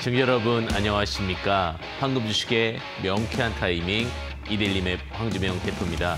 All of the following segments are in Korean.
시청자 여러분 안녕하십니까 황금 주식의 명쾌한 타이밍 이데일리맵 황주명 대표입니다.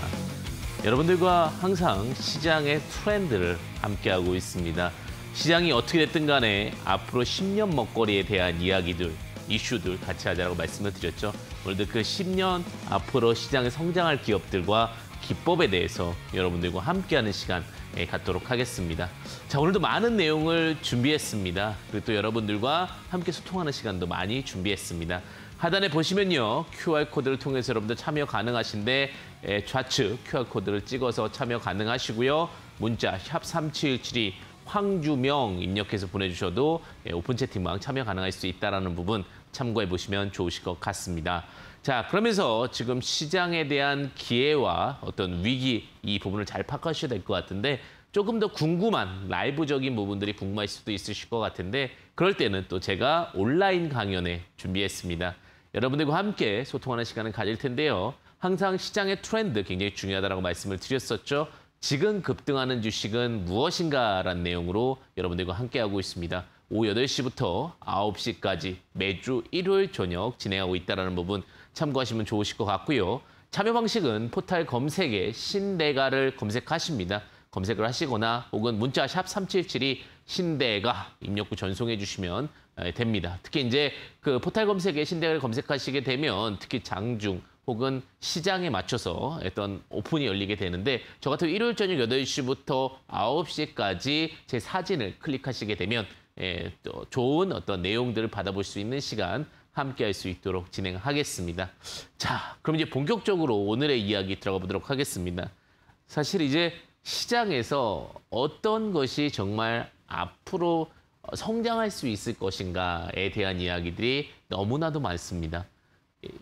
여러분들과 항상 시장의 트렌드를 함께하고 있습니다. 시장이 어떻게 됐든 간에 앞으로 10년 먹거리에 대한 이야기들, 이슈들 같이 하자고 말씀을 드렸죠. 오늘도 그 10년 앞으로 시장에 성장할 기업들과 기법에 대해서 여러분들과 함께하는 시간 예, 갖도록 하겠습니다. 자, 오늘도 많은 내용을 준비했습니다. 그리고 또 여러분들과 함께 소통하는 시간도 많이 준비했습니다. 하단에 보시면요. QR코드를 통해서 여러분들 참여 가능하신데 예, 좌측 QR코드를 찍어서 참여 가능하시고요. 문자 샵 3772 황주명 입력해서 보내주셔도 예, 오픈 채팅방 참여 가능할 수 있다는 부분 참고해 보시면 좋으실 것 같습니다. 자, 그러면서 지금 시장에 대한 기회와 어떤 위기 이 부분을 잘 파악하셔야 될 것 같은데 조금 더 궁금한 라이브적인 부분들이 궁금할 수도 있으실 것 같은데 그럴 때는 또 제가 온라인 강연에 준비했습니다. 여러분들과 함께 소통하는 시간을 가질 텐데요. 항상 시장의 트렌드 굉장히 중요하다고 말씀을 드렸었죠. 지금 급등하는 주식은 무엇인가라는 내용으로 여러분들과 함께하고 있습니다. 오후 8시부터 9시까지 매주 일요일 저녁 진행하고 있다는 부분 참고하시면 좋으실 것 같고요. 참여 방식은 포탈 검색에 신대가를 검색하십니다. 검색을 하시거나 혹은 문자 샵 3772 신대가 입력 후 전송해 주시면 됩니다. 특히 이제 그 포탈 검색에 신대가를 검색하시게 되면 특히 장중 혹은 시장에 맞춰서 어떤 오픈이 열리게 되는데 저 같은 일요일 저녁 8시부터 9시까지 제 사진을 클릭하시게 되면 예, 또 좋은 어떤 내용들을 받아볼 수 있는 시간 함께 할 수 있도록 진행하겠습니다. 자, 그럼 이제 본격적으로 오늘의 이야기 들어가 보도록 하겠습니다. 사실 이제 시장에서 어떤 것이 정말 앞으로 성장할 수 있을 것인가에 대한 이야기들이 너무나도 많습니다.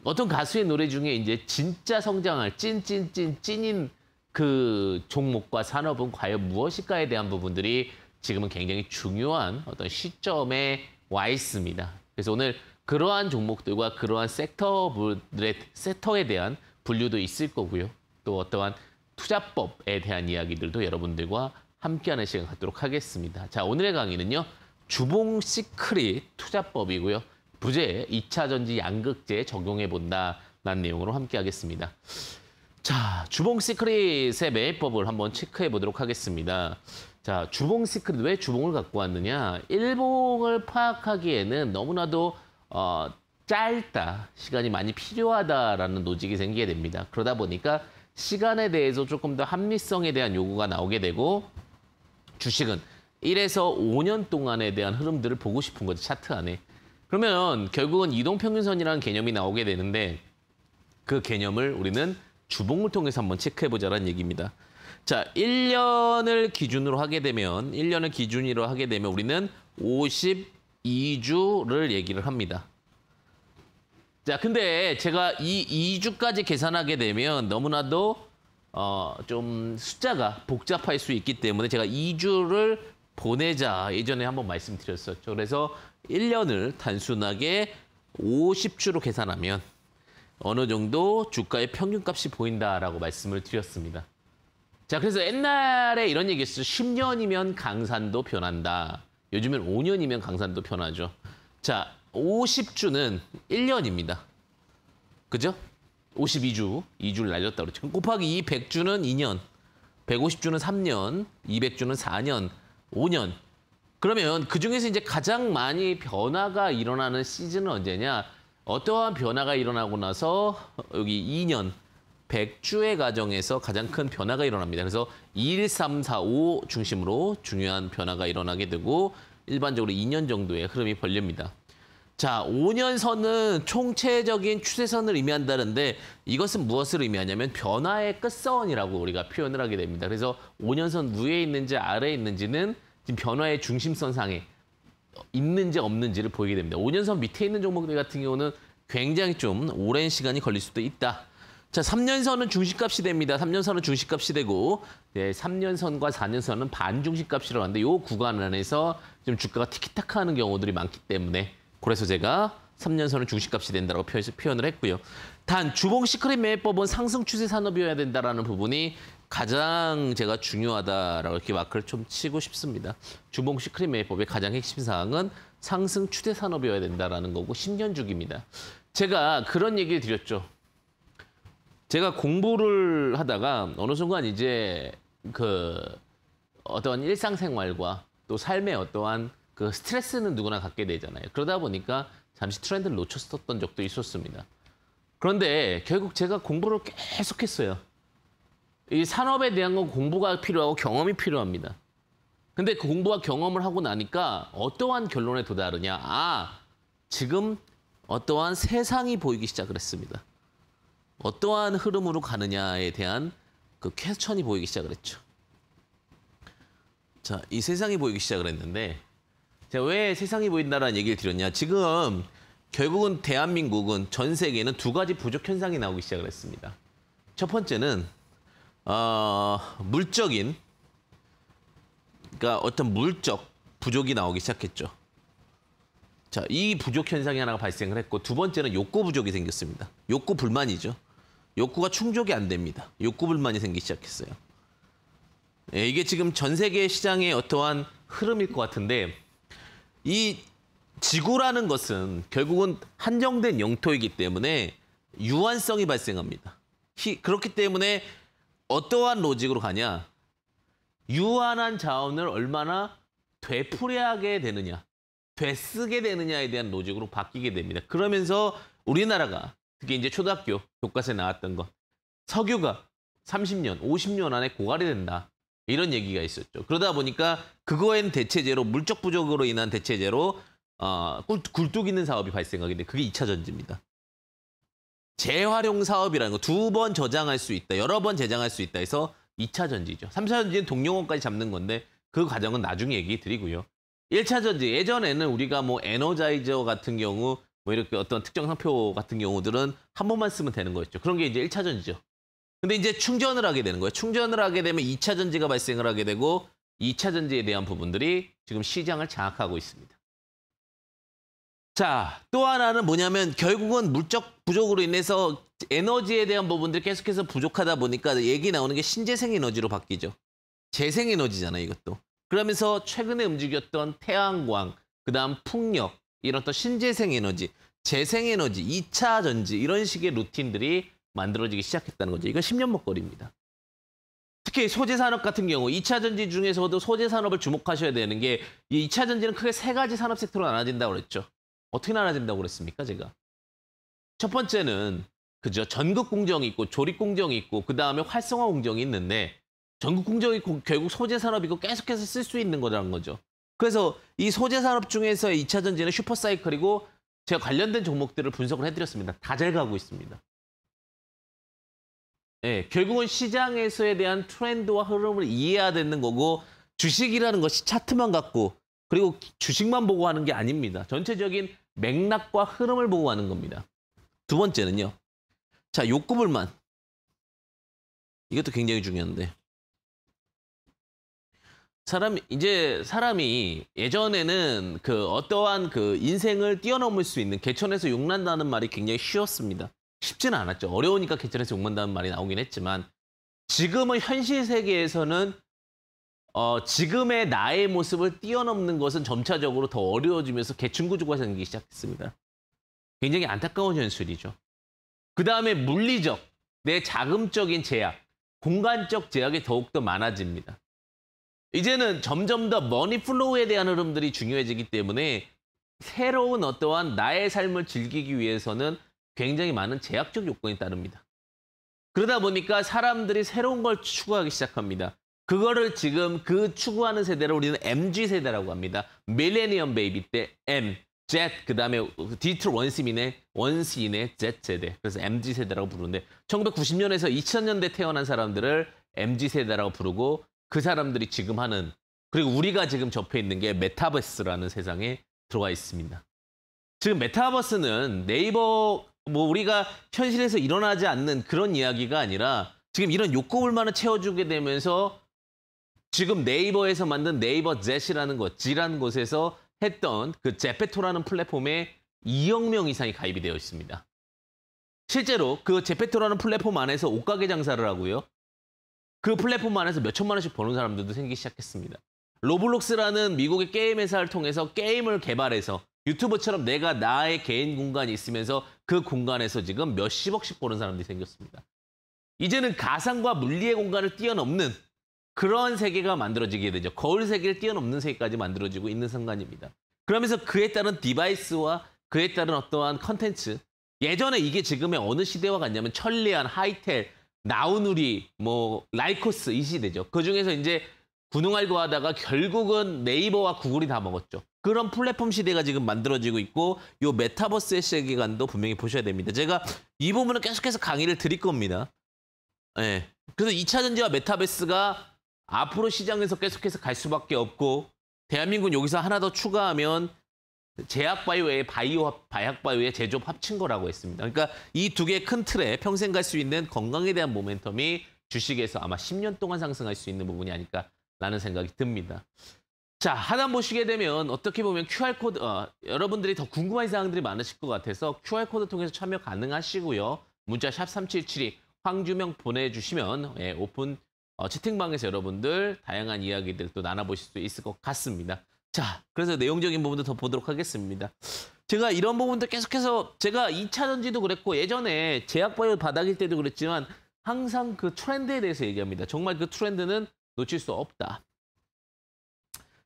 어떤 가수의 노래 중에 이제 진짜 성장할 찐찐찐 찐인 그 종목과 산업은 과연 무엇일까에 대한 부분들이 지금은 굉장히 중요한 어떤 시점에 와 있습니다. 그래서 오늘 그러한 종목들과 그러한 섹터들의 섹터에 대한 분류도 있을 거고요. 또 어떠한 투자법에 대한 이야기들도 여러분들과 함께하는 시간 갖도록 하겠습니다. 자, 오늘의 강의는요. 주봉 시크릿 투자법이고요. 부재 2차 전지 양극재 적용해 본다라는 내용으로 함께 하겠습니다. 자, 주봉 시크릿의 매매법을 한번 체크해 보도록 하겠습니다. 자, 주봉 시크릿 왜 주봉을 갖고 왔느냐? 일봉을 파악하기에는 너무나도 어, 짧다, 시간이 많이 필요하다라는 노직이 생기게 됩니다. 그러다 보니까 시간에 대해서 조금 더 합리성에 대한 요구가 나오게 되고 주식은 1에서 5년 동안에 대한 흐름들을 보고 싶은 거죠, 차트 안에. 그러면 결국은 이동평균선이라는 개념이 나오게 되는데 그 개념을 우리는 주봉을 통해서 한번 체크해보자는 얘기입니다. 자, 1년을 기준으로 하게 되면 1년을 기준으로 하게 되면 우리는 52주를 얘기를 합니다. 자, 근데 제가 이 2주까지 계산하게 되면 너무나도 어, 좀 숫자가 복잡할 수 있기 때문에 제가 2주를 보내자 예전에 한번 말씀드렸었죠. 그래서 1년을 단순하게 50주로 계산하면 어느 정도 주가의 평균값이 보인다라고 말씀을 드렸습니다. 자, 그래서 옛날에 이런 얘기 했어요. 10년이면 강산도 변한다. 요즘엔 5년이면 강산도 변하죠. 자, 50주는 1년입니다. 그죠? 52주, 2주를 날렸다 그랬죠. 곱하기 2 100주는 2년, 150주는 3년, 200주는 4년, 5년. 그러면 그중에서 이제 가장 많이 변화가 일어나는 시즌은 언제냐? 어떠한 변화가 일어나고 나서 여기 2년, 100주의 과정에서 가장 큰 변화가 일어납니다. 그래서 1, 3, 4, 5 중심으로 중요한 변화가 일어나게 되고 일반적으로 2년 정도의 흐름이 벌립니다. 자, 5년선은 총체적인 추세선을 의미한다는데 이것은 무엇을 의미하냐면 변화의 끝선이라고 우리가 표현을 하게 됩니다. 그래서 5년선 위에 있는지 아래에 있는지는 지금 변화의 중심선 상에 있는지 없는지를 보이게 됩니다. 5년선 밑에 있는 종목들 같은 경우는 굉장히 좀 오랜 시간이 걸릴 수도 있다. 자, 3년선은 중심값이 됩니다. 3년선은 중심값이 되고 예, 3년선과 4년선은 반중심값이라고 하는데 이 구간 안에서 좀 주가가 티키타카 하는 경우들이 많기 때문에 그래서 제가 3년선은 중심값이 된다고 표현을 했고요. 단 주봉 시크릿 매매법은 상승 추세 산업이어야 된다라는 부분이 가장 제가 중요하다라고 이렇게 마크를 좀 치고 싶습니다. 주봉식 크림매법의 가장 핵심 사항은 상승 추대 산업이어야 된다라는 거고 10년 주기입니다. 제가 그런 얘기를 드렸죠. 제가 공부를 하다가 어느 순간 이제 그 어떠한 일상생활과 또 삶의 어떠한 그 스트레스는 누구나 갖게 되잖아요. 그러다 보니까 잠시 트렌드를 놓쳤었던 적도 있었습니다. 그런데 결국 제가 공부를 계속했어요. 이 산업에 대한 건 공부가 필요하고 경험이 필요합니다. 근데 그 공부와 경험을 하고 나니까 어떠한 결론에 도달하느냐. 아, 지금 어떠한 세상이 보이기 시작을 했습니다. 어떠한 흐름으로 가느냐에 대한 그 퀘스천이 보이기 시작을 했죠. 자, 이 세상이 보이기 시작을 했는데 제가 왜 세상이 보인다라는 얘기를 드렸냐. 지금 결국은 대한민국은 전 세계는 두 가지 부족 현상이 나오기 시작을 했습니다. 첫 번째는 어, 물적인 그러니까 어떤 물적 부족이 나오기 시작했죠. 자, 이 부족 현상이 하나가 발생을 했고 두 번째는 욕구 부족이 생겼습니다. 욕구 불만이죠. 욕구가 충족이 안 됩니다. 욕구 불만이 생기기 시작했어요. 예, 이게 지금 전 세계 시장의 어떠한 흐름일 것 같은데 이 지구라는 것은 결국은 한정된 영토이기 때문에 유한성이 발생합니다. 히- 그렇기 때문에 어떠한 로직으로 가냐? 유한한 자원을 얼마나 되풀이하게 되느냐, 되쓰게 되느냐에 대한 로직으로 바뀌게 됩니다. 그러면서 우리나라가 특히 이제 초등학교 교과서에 나왔던 것, 석유가 30년, 50년 안에 고갈이 된다. 이런 얘기가 있었죠. 그러다 보니까 그거엔 대체제로 물적 부족으로 인한 대체제로 어, 굴, 굴뚝 있는 사업이 발생하게 돼. 그게 2차 전지입니다. 재활용 사업이라는 거 두 번 저장할 수 있다. 여러 번 재장할 수 있다 해서 2차 전지죠. 3차 전지는 동용원까지 잡는 건데 그 과정은 나중에 얘기 드리고요. 1차 전지 예전에는 우리가 뭐 에너자이저 같은 경우 뭐 이렇게 어떤 특정 상표 같은 경우들은 한 번만 쓰면 되는 거였죠. 그런 게 이제 1차 전지죠. 근데 이제 충전을 하게 되는 거예요. 충전을 하게 되면 2차 전지가 발생을 하게 되고 2차 전지에 대한 부분들이 지금 시장을 장악하고 있습니다. 자, 또 하나는 뭐냐면 결국은 물적 부족으로 인해서 에너지에 대한 부분들이 계속해서 부족하다 보니까 얘기 나오는 게 신재생 에너지로 바뀌죠. 재생 에너지잖아요, 이것도. 그러면서 최근에 움직였던 태양광, 그다음 풍력, 이런 또 신재생 에너지, 재생 에너지, 2차 전지 이런 식의 루틴들이 만들어지기 시작했다는 거죠. 이건 10년 먹거리입니다. 특히 소재 산업 같은 경우 2차 전지 중에서도 소재 산업을 주목하셔야 되는 게 이 2차 전지는 크게 세 가지 산업 섹터로 나눠진다고 그랬죠. 어떻게 나눠진다고 그랬습니까, 제가? 첫 번째는 그죠. 전극 공정이 있고 조립 공정이 있고 그다음에 활성화 공정이 있는데 전극 공정이 결국 소재 산업이고 계속해서 쓸 수 있는 거라는 거죠. 그래서 이 소재 산업 중에서 2차 전지는 슈퍼 사이클이고 제가 관련된 종목들을 분석을 해드렸습니다. 다 잘 가고 있습니다. 예, 결국은 시장에서에 대한 트렌드와 흐름을 이해해야 되는 거고 주식이라는 것이 차트만 갖고 그리고 주식만 보고 하는 게 아닙니다. 전체적인 맥락과 흐름을 보고 하는 겁니다. 두 번째는요. 자, 욕구불만. 이것도 굉장히 중요한데. 사람이 이제 사람이 예전에는 그 어떠한 그 인생을 뛰어넘을 수 있는 개천에서 욕난다는 말이 굉장히 쉬웠습니다. 쉽지는 않았죠. 어려우니까 개천에서 욕난다는 말이 나오긴 했지만 지금은 현실 세계에서는 어, 지금의 나의 모습을 뛰어넘는 것은 점차적으로 더 어려워지면서 개충구조가 생기기 시작했습니다. 굉장히 안타까운 현실이죠. 그 다음에 물리적, 내 자금적인 제약, 공간적 제약이 더욱더 많아집니다. 이제는 점점 더 money flow에 대한 흐름들이 중요해지기 때문에 새로운 어떠한 나의 삶을 즐기기 위해서는 굉장히 많은 제약적 요건이 따릅니다. 그러다 보니까 사람들이 새로운 걸 추구하기 시작합니다. 그거를 지금 그 추구하는 세대를 우리는 MZ 세대라고 합니다. 밀레니엄 베이비 때 M, Z, 그 다음에 디지털 원시민의 원시인의 Z 세대. 그래서 MZ 세대라고 부르는데 1990년에서 2000년대 태어난 사람들을 MZ 세대라고 부르고 그 사람들이 지금 하는 그리고 우리가 지금 접해 있는 게 메타버스라는 세상에 들어와 있습니다. 지금 메타버스는 네이버 뭐 우리가 현실에서 일어나지 않는 그런 이야기가 아니라 지금 이런 욕구불만을 채워주게 되면서 지금 네이버에서 만든 네이버 Z이라는 것, G라는 곳에서 했던 그 제페토라는 플랫폼에 2억 명 이상이 가입이 되어 있습니다. 실제로 그 제페토라는 플랫폼 안에서 옷가게 장사를 하고요. 그 플랫폼 안에서 몇 천만 원씩 버는 사람들도 생기기 시작했습니다. 로블록스라는 미국의 게임 회사를 통해서 게임을 개발해서 유튜버처럼 내가 나의 개인 공간이 있으면서 그 공간에서 지금 몇십억씩 버는 사람들이 생겼습니다. 이제는 가상과 물리의 공간을 뛰어넘는 그런 세계가 만들어지게 되죠. 거울 세계를 뛰어넘는 세계까지 만들어지고 있는 순간입니다. 그러면서 그에 따른 디바이스와 그에 따른 어떠한 컨텐츠 예전에 이게 지금의 어느 시대와 같냐면 천리안, 하이텔, 나우누리, 뭐 라이코스 이 시대죠. 그 중에서 이제 군웅할거 하다가 결국은 네이버와 구글이 다 먹었죠. 그런 플랫폼 시대가 지금 만들어지고 있고 요 메타버스의 세계관도 분명히 보셔야 됩니다. 제가 이 부분은 계속해서 강의를 드릴 겁니다. 예. 네. 그래서 2차 전지와 메타버스가 앞으로 시장에서 계속해서 갈 수밖에 없고 대한민국은 여기서 하나 더 추가하면 제약바이오의 바이오 제약바이오의 제조업 합친 거라고 했습니다. 그러니까 이 두개큰 틀에 평생 갈 수 있는 건강에 대한 모멘텀이 주식에서 아마 10년 동안 상승할 수 있는 부분이 아닐까라는 생각이 듭니다. 자, 하단 보시게 되면 어떻게 보면 QR코드, 어, 여러분들이 더 궁금한 사항들이 많으실 것 같아서 QR코드 통해서 참여 가능하시고요. 문자 샵 3772 황주명 보내주시면 예, 오픈 어, 채팅방에서 여러분들 다양한 이야기들 또 나눠보실 수 있을 것 같습니다. 자, 그래서 내용적인 부분도 더 보도록 하겠습니다. 제가 이런 부분도 계속해서 제가 2차 전지도 그랬고 예전에 제약바이오 바닥일 때도 그랬지만 항상 그 트렌드에 대해서 얘기합니다. 정말 그 트렌드는 놓칠 수 없다.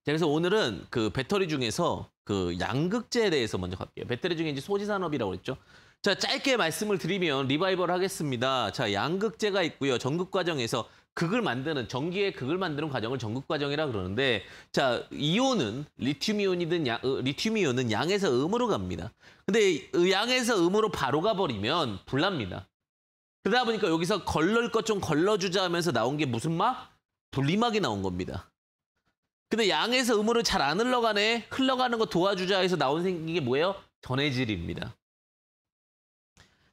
그래서 오늘은 그 배터리 중에서 그 양극재에 대해서 먼저 갈게요. 배터리 중에 이제 소지 산업이라고 그랬죠. 자, 짧게 말씀을 드리면 리바이벌 하겠습니다. 자, 양극재가 있고요. 전극 과정에서 극을 만드는 전기의 극을 만드는 과정을 전극 과정이라 그러는데 자 이온은 리튬 이온이든 양, 어, 리튬 이온은 양에서 음으로 갑니다. 근데 양에서 음으로 바로 가버리면 불납니다. 그러다 보니까 여기서 걸러올 것좀 걸러주자 하면서 나온 게 무슨 막? 분리막이 나온 겁니다. 근데 양에서 음으로 잘 안 흘러가네 흘러가는 거 도와주자 해서 나온 생긴 게 뭐예요? 전해질입니다.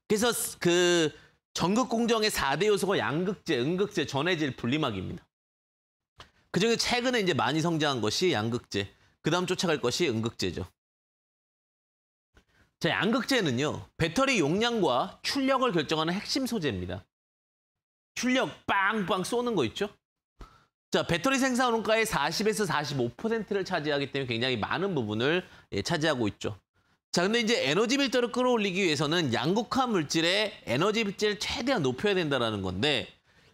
그래서 그 전극 공정의 4대 요소가 양극재, 음극재, 전해질, 분리막입니다. 그중에 최근에 이제 많이 성장한 것이 양극재, 그 다음 쫓아갈 것이 음극재죠. 자, 양극재는요, 배터리 용량과 출력을 결정하는 핵심 소재입니다. 출력 빵빵 쏘는 거 있죠? 자, 배터리 생산 원가의 40에서 45%를 차지하기 때문에 굉장히 많은 부분을 예, 차지하고 있죠. 자, 근데 이제 에너지 밀도를 끌어올리기 위해서는 양극화 물질의 에너지 밀질을 최대한 높여야 된다는 건데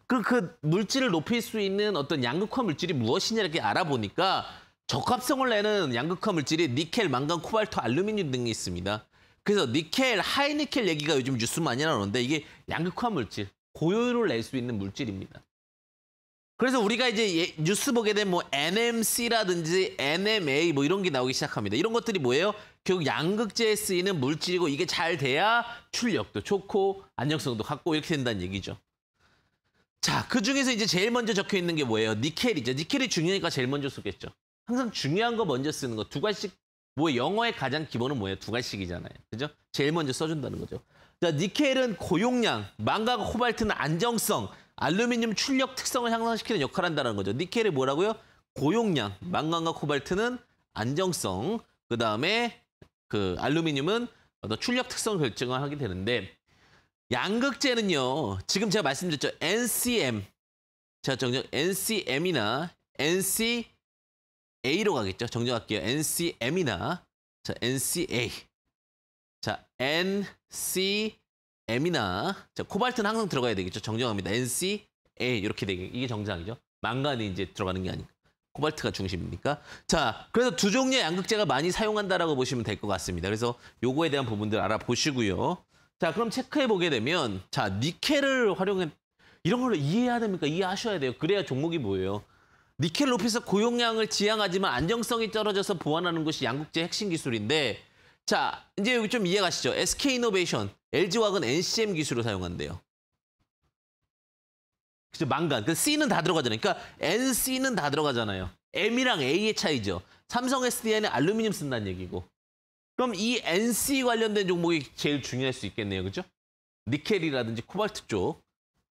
그, 그 물질을 높일 수 있는 어떤 양극화 물질이 무엇이냐 이렇게 알아보니까 적합성을 내는 양극화 물질이 니켈, 망간, 코발트, 알루미늄 등이 있습니다. 그래서 니켈, 하이니켈 얘기가 요즘 뉴스 많이 나오는데 이게 양극화 물질, 고효율을 낼 수 있는 물질입니다. 그래서 우리가 이제 예, 뉴스 보게 되면 뭐 NMC라든지 NMA 뭐 이런 게 나오기 시작합니다. 이런 것들이 뭐예요? 결국 양극재에 쓰이는 물질이고 이게 잘 돼야 출력도 좋고 안정성도 갖고 이렇게 된다는 얘기죠. 자, 그 중에서 이제 제일 먼저 적혀 있는 게 뭐예요? 니켈이죠. 니켈이 중요하니까 제일 먼저 쓰겠죠. 항상 중요한 거 먼저 쓰는 거 두 가지씩 뭐 영어의 가장 기본은 뭐예요? 두 가지씩이잖아요. 그죠? 제일 먼저 써준다는 거죠. 자, 니켈은 고용량, 망가가 코발트는 안정성, 알루미늄 출력 특성을 향상시키는 역할을 한다는 거죠. 니켈이 뭐라고요? 고용량, 망간과 코발트는 안정성, 그 다음에 그 알루미늄은 어떤 출력 특성을 결정을 하게 되는데 양극재는요. 지금 제가 말씀드렸죠. NCM. 제가 정정 NCM이나 NCA로 가겠죠. 정정할게요. NCM이나 자, NCA. 자, NC M이나 자, 코발트는 항상 들어가야 되겠죠. 정정합니다. NC, A 이렇게 되게 이게 정상이죠. 망간이 이제 들어가는 게 아니고 코발트가 중심이니까. 자, 그래서 두 종류의 양극재가 많이 사용한다라고 보시면 될 것 같습니다. 그래서 요거에 대한 부분들 알아보시고요. 자, 그럼 체크해 보게 되면 자, 니켈을 활용해 이런 걸로 이해해야 됩니까? 이해하셔야 돼요. 그래야 종목이 뭐예요? 니켈 높여서 고용량을 지향하지만 안정성이 떨어져서 보완하는 것이 양극재 핵심 기술인데 자, 이제 여기 좀 이해 가시죠? SK이노베이션, LG화학은 NCM 기술을 사용한대요. 망간. 그 C는 다 들어가잖아요. 그러니까 NC는 다 들어가잖아요. M이랑 A의 차이죠. 삼성 SDI는 알루미늄 쓴다는 얘기고. 그럼 이 NC 관련된 종목이 제일 중요할 수 있겠네요. 그죠? 니켈이라든지 코발트 쪽.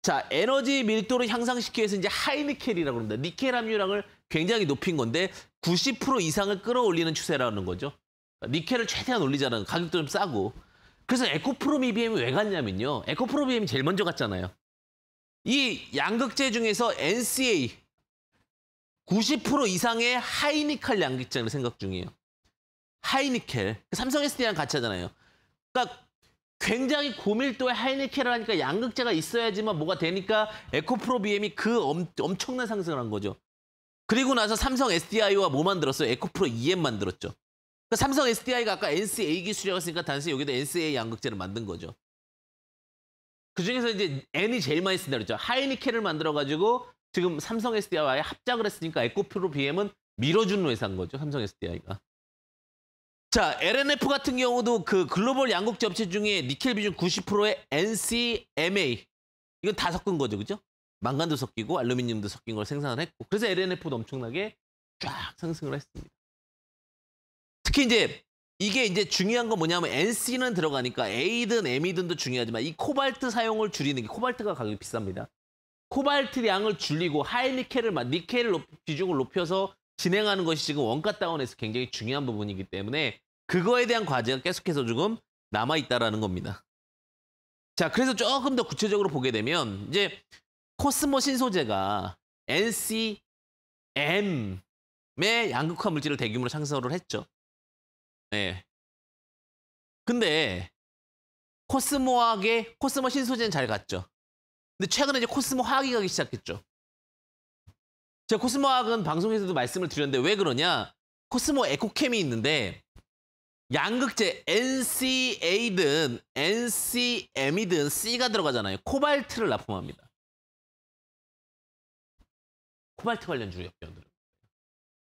자, 에너지 밀도를 향상시키기 위해서 이제 하이니켈이라고 합니다. 니켈 함유량을 굉장히 높인 건데 90% 이상을 끌어올리는 추세라는 거죠. 니켈을 최대한 올리자는 가격도 좀 싸고. 그래서 에코프롬 EBM이 왜 갔냐면요. 에코프롬 EBM이 제일 먼저 갔잖아요. 이 양극재 중에서 NCA 90% 이상의 하이니켈 양극재를 생각 중이에요. 하이니켈. 삼성 SDI랑 같이 하잖아요. 그러니까 굉장히 고밀도의 하이니켈을 하니까 양극재가 있어야지만 뭐가 되니까 에코프로 BM이 그 엄, 엄청난 상승을 한 거죠. 그리고 나서 삼성 SDI와 뭐 만들었어요? 에코프로 EM 만들었죠. 그러니까 삼성 SDI가 아까 NCA 기술이라고 했으니까 단순히 여기다 NCA 양극재를 만든 거죠. 그 중에서 이제 N이 제일 많이 쓴다 그랬죠. 하이니켈을 만들어가지고 지금 삼성 SDI와의 합작을 했으니까 에코프로 BM은 밀어주는 회사인 거죠. 삼성 SDI가. 자, LNF 같은 경우도 그 글로벌 양극재 업체 중에 니켈 비중 90%의 NCMA 이건 다 섞은 거죠, 그죠? 망간도 섞이고 알루미늄도 섞인 걸 생산을 했고 그래서 LNF도 엄청나게 쫙 상승을 했습니다. 특히 이제 이게 이제 중요한 건 뭐냐면 NC는 들어가니까 A든 M이든도 중요하지만 이 코발트 사용을 줄이는 게 코발트가 가격이 비쌉니다. 코발트량을 줄이고 하이니켈을 니켈을 높, 비중을 높여서 진행하는 것이 지금 원가 다운에서 굉장히 중요한 부분이기 때문에 그거에 대한 과제가 계속해서 조금 남아 있다라는 겁니다. 자, 그래서 조금 더 구체적으로 보게 되면 이제 코스모 신소재가 NCM의 양극화 물질을 대규모로 상설을 했죠. 네. 근데 코스모학의 코스모 신소재는 잘 갔죠. 근데 최근에 이제 코스모 화학이 가기 시작했죠. 제가 코스모 화학은 방송에서도 말씀을 드렸는데 왜 그러냐? 코스모 에코캠이 있는데 양극재 NCA든 NCM이든 C가 들어가잖아요. 코발트를 납품합니다. 코발트 관련 주요 역병들.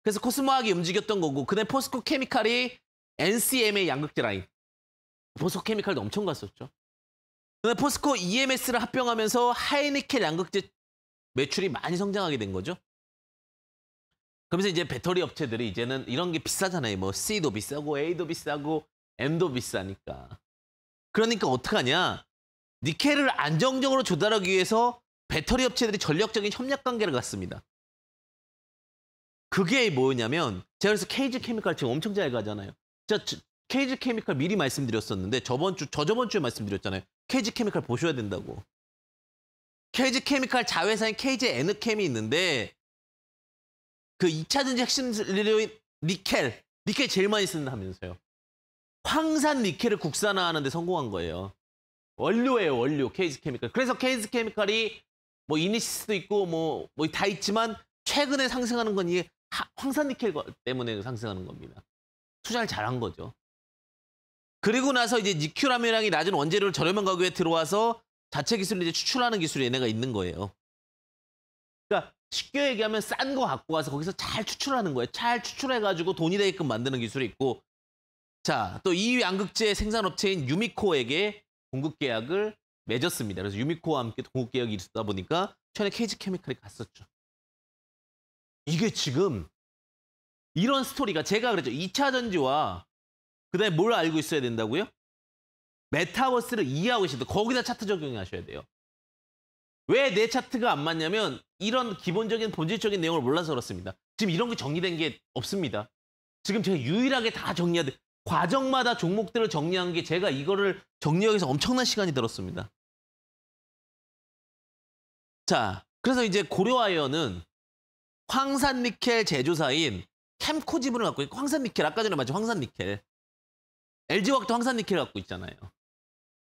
그래서 코스모학이 움직였던 거고 그다음에 포스코 케미칼이 NCM의 양극재 라인. 포스코 케미칼도 엄청 갔었죠. 그다음에 포스코 EMS를 합병하면서 하이니켈 양극재 매출이 많이 성장하게 된 거죠. 그러면서 이제 배터리 업체들이 이제는 이런 게 비싸잖아요. 뭐 C도 비싸고 A도 비싸고 M도 비싸니까. 그러니까 어떡하냐? 니켈을 안정적으로 조달하기 위해서 배터리 업체들이 전략적인 협력 관계를 갖습니다. 그게 뭐냐면 제가 그래서 케이지 케미칼 지금 엄청 잘 가잖아요. 자, 케이지 케미칼 미리 말씀드렸었는데 저번 주 저저번 주에 말씀드렸잖아요. 케이지 케미칼 보셔야 된다고. 케이지 케미칼 자회사인 케이지 에너캠이 있는데 그 2차 전지 핵심 재료인 니켈, 니켈 제일 많이 쓴다면서요. 황산 니켈을 국산화하는데 성공한 거예요. 원료예요, 원료. 케이지 케미칼. 그래서 케이지 케미칼이 뭐 이니시스도 있고 뭐 뭐 다 있지만 최근에 상승하는 건 이게 황산 니켈 때문에 상승하는 겁니다. 투자를 잘한 거죠. 그리고 나서 이제 니큐라면량이 낮은 원재료를 저렴한 가격에 들어와서 자체 기술을 이제 추출하는 기술이 얘네가 있는 거예요. 그러니까 쉽게 얘기하면 싼 거 갖고 와서 거기서 잘 추출하는 거예요. 잘 추출해가지고 돈이 되게끔 만드는 기술이 있고 자, 또 이 양극재 생산업체인 유미코에게 공급 계약을 맺었습니다. 그래서 유미코와 함께 공급 계약이 있었다 보니까 최근에 케이지 케미칼이 갔었죠. 이게 지금 이런 스토리가 제가 그랬죠. 2차 전지와 그다음에 뭘 알고 있어야 된다고요? 메타버스를 이해하고 돼. 거기다 차트 적용하셔야 돼요. 왜 내 차트가 안 맞냐면 이런 기본적인 본질적인 내용을 몰라서 그렇습니다. 지금 이런 게 정리된 게 없습니다. 지금 제가 유일하게 다 정리해야 돼. 과정마다 종목들을 정리한 게 제가 이거를 정리하기 위해서 엄청난 시간이 들었습니다. 자, 그래서 이제 고려아이언은 황산니켈 제조사인 캠코 지분을 갖고 있고 황산니켈 아까 전에 맞죠? 황산니켈. LG화학도 황산니켈 갖고 있잖아요.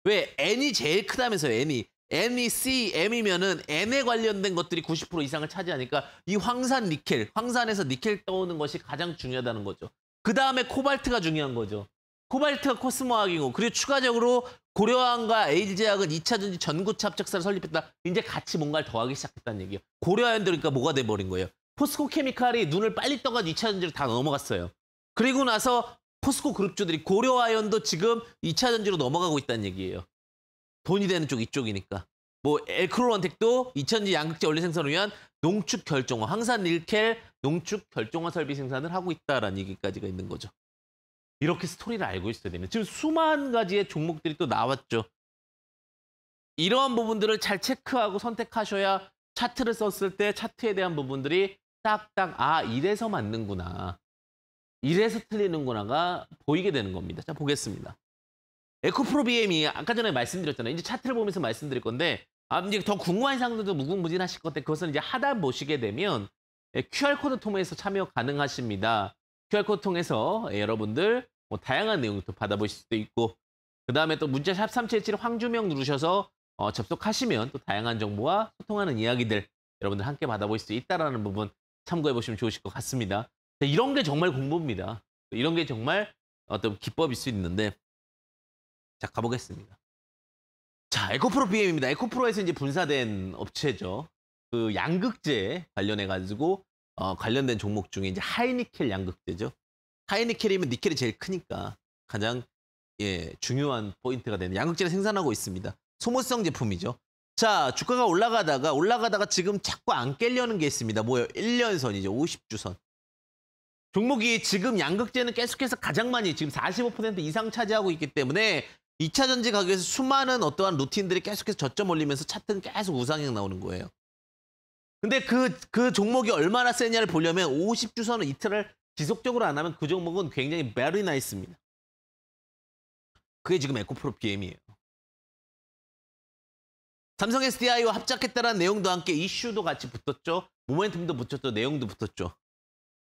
왜 N이 제일 크다면서요? N이 N이 C, M이면은 N에 관련된 것들이 90% 이상을 차지하니까 이 황산 니켈, 황산에서 니켈 떠오는 것이 가장 중요하다는 거죠. 그 다음에 코발트가 중요한 거죠. 코발트가 코스모학이고 그리고 추가적으로 고려아연과 LG화학은 2차 전지 전구차 합작사를 설립했다. 이제 같이 뭔가를 더하기 시작했다는 얘기예요. 고려아연 들으니까 뭐가 돼버린 거예요. 포스코 케미칼이 눈을 빨리 떠가지고 2차 전지를 다 넘어갔어요. 그리고 나서 포스코 그룹주들이 고려아연도 지금 2차 전지로 넘어가고 있다는 얘기예요. 돈이 되는 쪽 이쪽이니까. 뭐 엘크로원텍도 2차 전지 양극재 원료 생산을 위한 농축 결정화, 황산 닐켈 농축 결정화 설비 생산을 하고 있다라는 얘기까지가 있는 거죠. 이렇게 스토리를 알고 있어야 됩니다. 지금 수만 가지의 종목들이 또 나왔죠. 이러한 부분들을 잘 체크하고 선택하셔야 차트를 썼을 때 차트에 대한 부분들이 딱딱 아 이래서 맞는구나. 이래서 틀리는구나가 보이게 되는 겁니다. 자 보겠습니다. 에코프로 BM이 아까 전에 말씀드렸잖아요. 이제 차트를 보면서 말씀드릴 건데 아, 이제 더 궁금한 사항들도 무궁무진하실 것 같아요. 그것은 이제 하단 보시게 되면 예, QR코드 통해서 참여 가능하십니다. QR코드 통해서 예, 여러분들 뭐 다양한 내용도 받아보실 수도 있고 그 다음에 또 문자 샵3777 황주명 누르셔서 어, 접속하시면 또 다양한 정보와 소통하는 이야기들 여러분들 함께 받아보실 수 있다라는 부분 참고해 보시면 좋으실 것 같습니다. 자, 이런 게 정말 공부입니다. 이런 게 정말 어떤 기법일 수 있는데 자 가보겠습니다. 자 에코프로 BM입니다. 에코프로에서 이제 분사된 업체죠. 그 양극재 관련해 가지고 어, 관련된 종목 중에 이제 하이니켈 양극재죠. 하이니켈이면 니켈이 제일 크니까 가장 예, 중요한 포인트가 되는 양극재를 생산하고 있습니다. 소모성 제품이죠. 자, 주가가 올라가다가 올라가다가 지금 자꾸 안 깨려는 게 있습니다. 뭐예요? 1년선이죠. 50주선. 종목이 지금 양극재는 계속해서 가장 많이 지금 45% 이상 차지하고 있기 때문에 2차 전지 가격에서 수많은 어떠한 루틴들이 계속해서 저점 올리면서 차트는 계속 우상향 나오는 거예요. 근데 그, 그 종목이 얼마나 세냐를 보려면 50주선을 이틀을 지속적으로 안 하면 그 종목은 굉장히 베리 나 있습니다. 그게 지금 에코프로 BM이에요. 삼성 SDI와 합작했다는 내용도 함께 이슈도 같이 붙었죠. 모멘텀도 붙었죠. 내용도 붙었죠.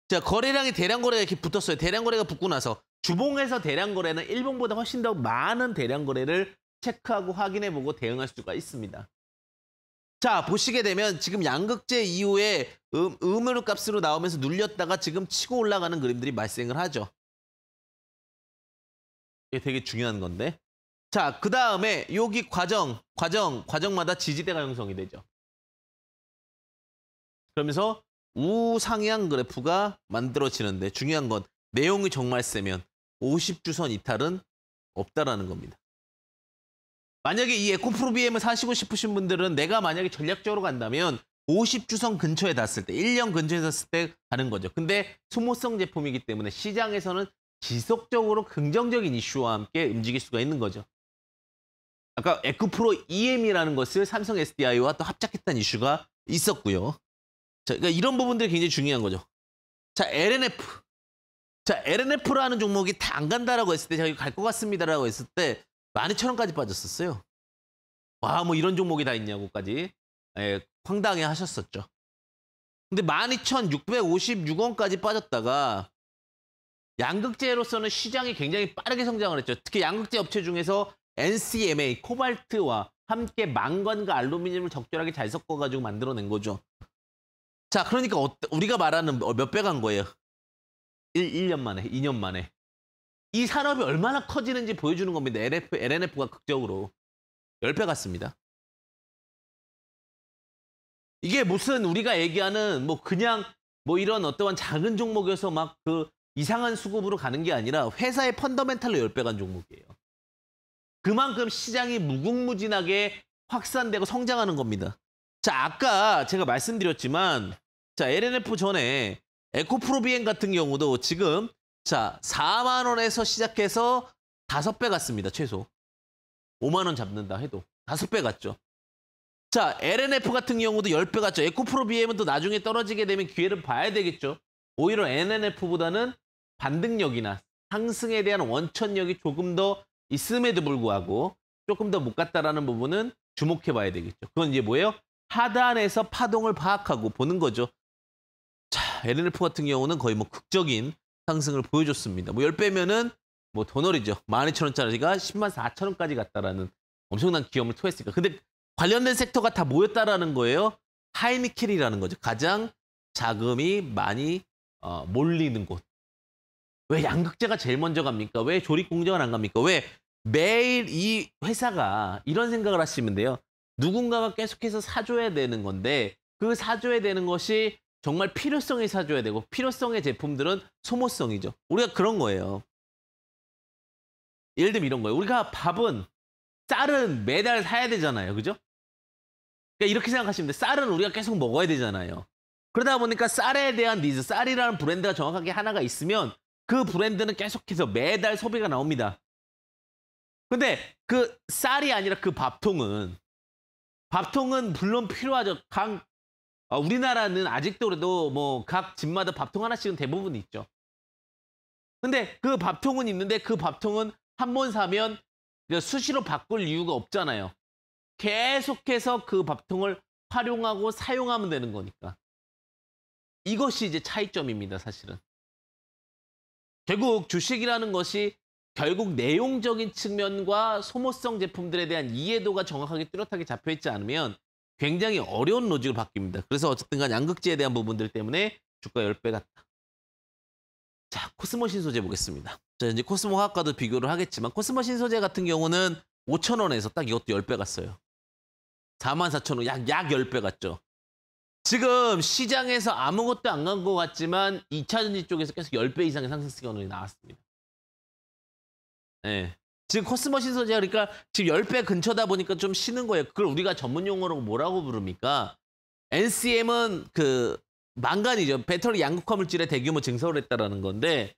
자, 거래량이 대량 거래가 이렇게 붙었어요. 대량 거래가 붙고 나서 주봉에서 대량 거래는 일봉보다 훨씬 더 많은 대량 거래를 체크하고 확인해보고 대응할 수가 있습니다. 자, 보시게 되면 지금 양극재 이후에 음, 음으로 값으로 나오면서 눌렸다가 지금 치고 올라가는 그림들이 발생을 하죠. 이게 되게 중요한 건데. 자, 그 다음에 여기 과정, 과정, 과정마다 지지대가 형성이 되죠. 그러면서 우상향 그래프가 만들어지는데 중요한 건 내용이 정말 세면 50주선 이탈은 없다라는 겁니다. 만약에 이 에코프로 BM을 사시고 싶으신 분들은 내가 만약에 전략적으로 간다면 50주선 근처에 닿았을 때, 1년 근처에 닿았을 때 가는 거죠. 근데 소모성 제품이기 때문에 시장에서는 지속적으로 긍정적인 이슈와 함께 움직일 수가 있는 거죠. 아까 에코프로 EM이라는 것을 삼성 SDI와 또 합작했다는 이슈가 있었고요. 자, 그러니까 이런 부분들이 굉장히 중요한 거죠. 자, LNF. 자, LNF라는 종목이 다 안 간다라고 했을 때, 저기 갈것 같습니다라고 했을 때, 12,000원까지 빠졌었어요. 와, 뭐 이런 종목이 다 있냐고까지. 예, 황당해 하셨었죠. 근데 12,656원까지 빠졌다가, 양극재로서는 시장이 굉장히 빠르게 성장을 했죠. 특히 양극재 업체 중에서 NCMA, 코발트와 함께 망건과 알루미늄을 적절하게 잘 섞어가지고 만들어낸 거죠. 자, 그러니까 어, 우리가 말하는 몇 배 간 거예요? 1, 1년 만에, 2년 만에. 이 산업이 얼마나 커지는지 보여주는 겁니다. LF, LNF가 극적으로. 10배 갔습니다. 이게 무슨 우리가 얘기하는 뭐 그냥 뭐 이런 어떠한 작은 종목에서 막 그 이상한 수급으로 가는 게 아니라 회사의 펀더멘탈로 10배 간 종목이에요. 그만큼 시장이 무궁무진하게 확산되고 성장하는 겁니다. 자, 아까 제가 말씀드렸지만, 자, LNF 전에 에코프로비엔 같은 경우도 지금, 자, 4만 원에서 시작해서 5배 갔습니다, 최소. 5만 원 잡는다 해도. 5배 갔죠. 자, LNF 같은 경우도 10배 갔죠. 에코프로비엠은 또 나중에 떨어지게 되면 기회를 봐야 되겠죠. 오히려 NNF보다는 반등력이나 상승에 대한 원천력이 조금 더 있음에도 불구하고 조금 더 못 갔다라는 부분은 주목해 봐야 되겠죠. 그건 이제 뭐예요? 하단에서 파동을 파악하고 보는 거죠. 자, LNF 같은 경우는 거의 뭐 극적인 상승을 보여줬습니다. 뭐 10배면은 뭐 도널이죠. 12,000원짜리가 10만 4천원까지 갔다라는 엄청난 기염을 토했으니까. 근데 관련된 섹터가 다 모였다라는 거예요. 하이니켈이라는 거죠. 가장 자금이 많이 어, 몰리는 곳. 왜 양극재가 제일 먼저 갑니까? 왜 조립 공정은 안 갑니까? 왜 매일 이 회사가 이런 생각을 하시면 돼요. 누군가가 계속해서 사줘야 되는 건데 그 사줘야 되는 것이 정말 필요성이 사줘야 되고 필요성의 제품들은 소모성이죠. 우리가 그런 거예요. 예를 들면 이런 거예요. 우리가 밥은 쌀은 매달 사야 되잖아요. 그죠? 그러니까 이렇게 생각하시면 돼요. 쌀은 우리가 계속 먹어야 되잖아요. 그러다 보니까 쌀에 대한 니즈, 쌀이라는 브랜드가 정확하게 하나가 있으면 그 브랜드는 계속해서 매달 소비가 나옵니다. 근데 그 쌀이 아니라 그 밥통은 밥통은 물론 필요하죠. 각 어, 우리나라는 아직도 그래도 뭐 각 집마다 밥통 하나씩은 대부분 있죠. 근데 그 밥통은 있는데 그 밥통은 한 번 사면 수시로 바꿀 이유가 없잖아요. 계속해서 그 밥통을 활용하고 사용하면 되는 거니까. 이것이 이제 차이점입니다, 사실은. 결국 주식이라는 것이 결국 내용적인 측면과 소모성 제품들에 대한 이해도가 정확하게 뚜렷하게 잡혀 있지 않으면 굉장히 어려운 로직으로 바뀝니다. 그래서 어쨌든 간 양극재에 대한 부분들 때문에 주가 10배 같다. 자, 코스모 신소재 보겠습니다. 자, 이제 코스모 화학과도 비교를 하겠지만 코스모 신소재 같은 경우는 5,000원에서 딱 이것도 10배 갔어요. 44,000원, 약, 약 10배 갔죠. 지금 시장에서 아무것도 안 간 것 같지만 2차 전지 쪽에서 계속 10배 이상의 상승 시간이 나왔습니다. 네. 지금 코스모 신소재 그러니까 지금 10배 근처다 보니까 좀 쉬는 거예요. 그걸 우리가 전문 용어로 뭐라고 부릅니까? NCM은 그 망간이죠. 배터리 양극화 물질의 대규모 증설을 했다라는 건데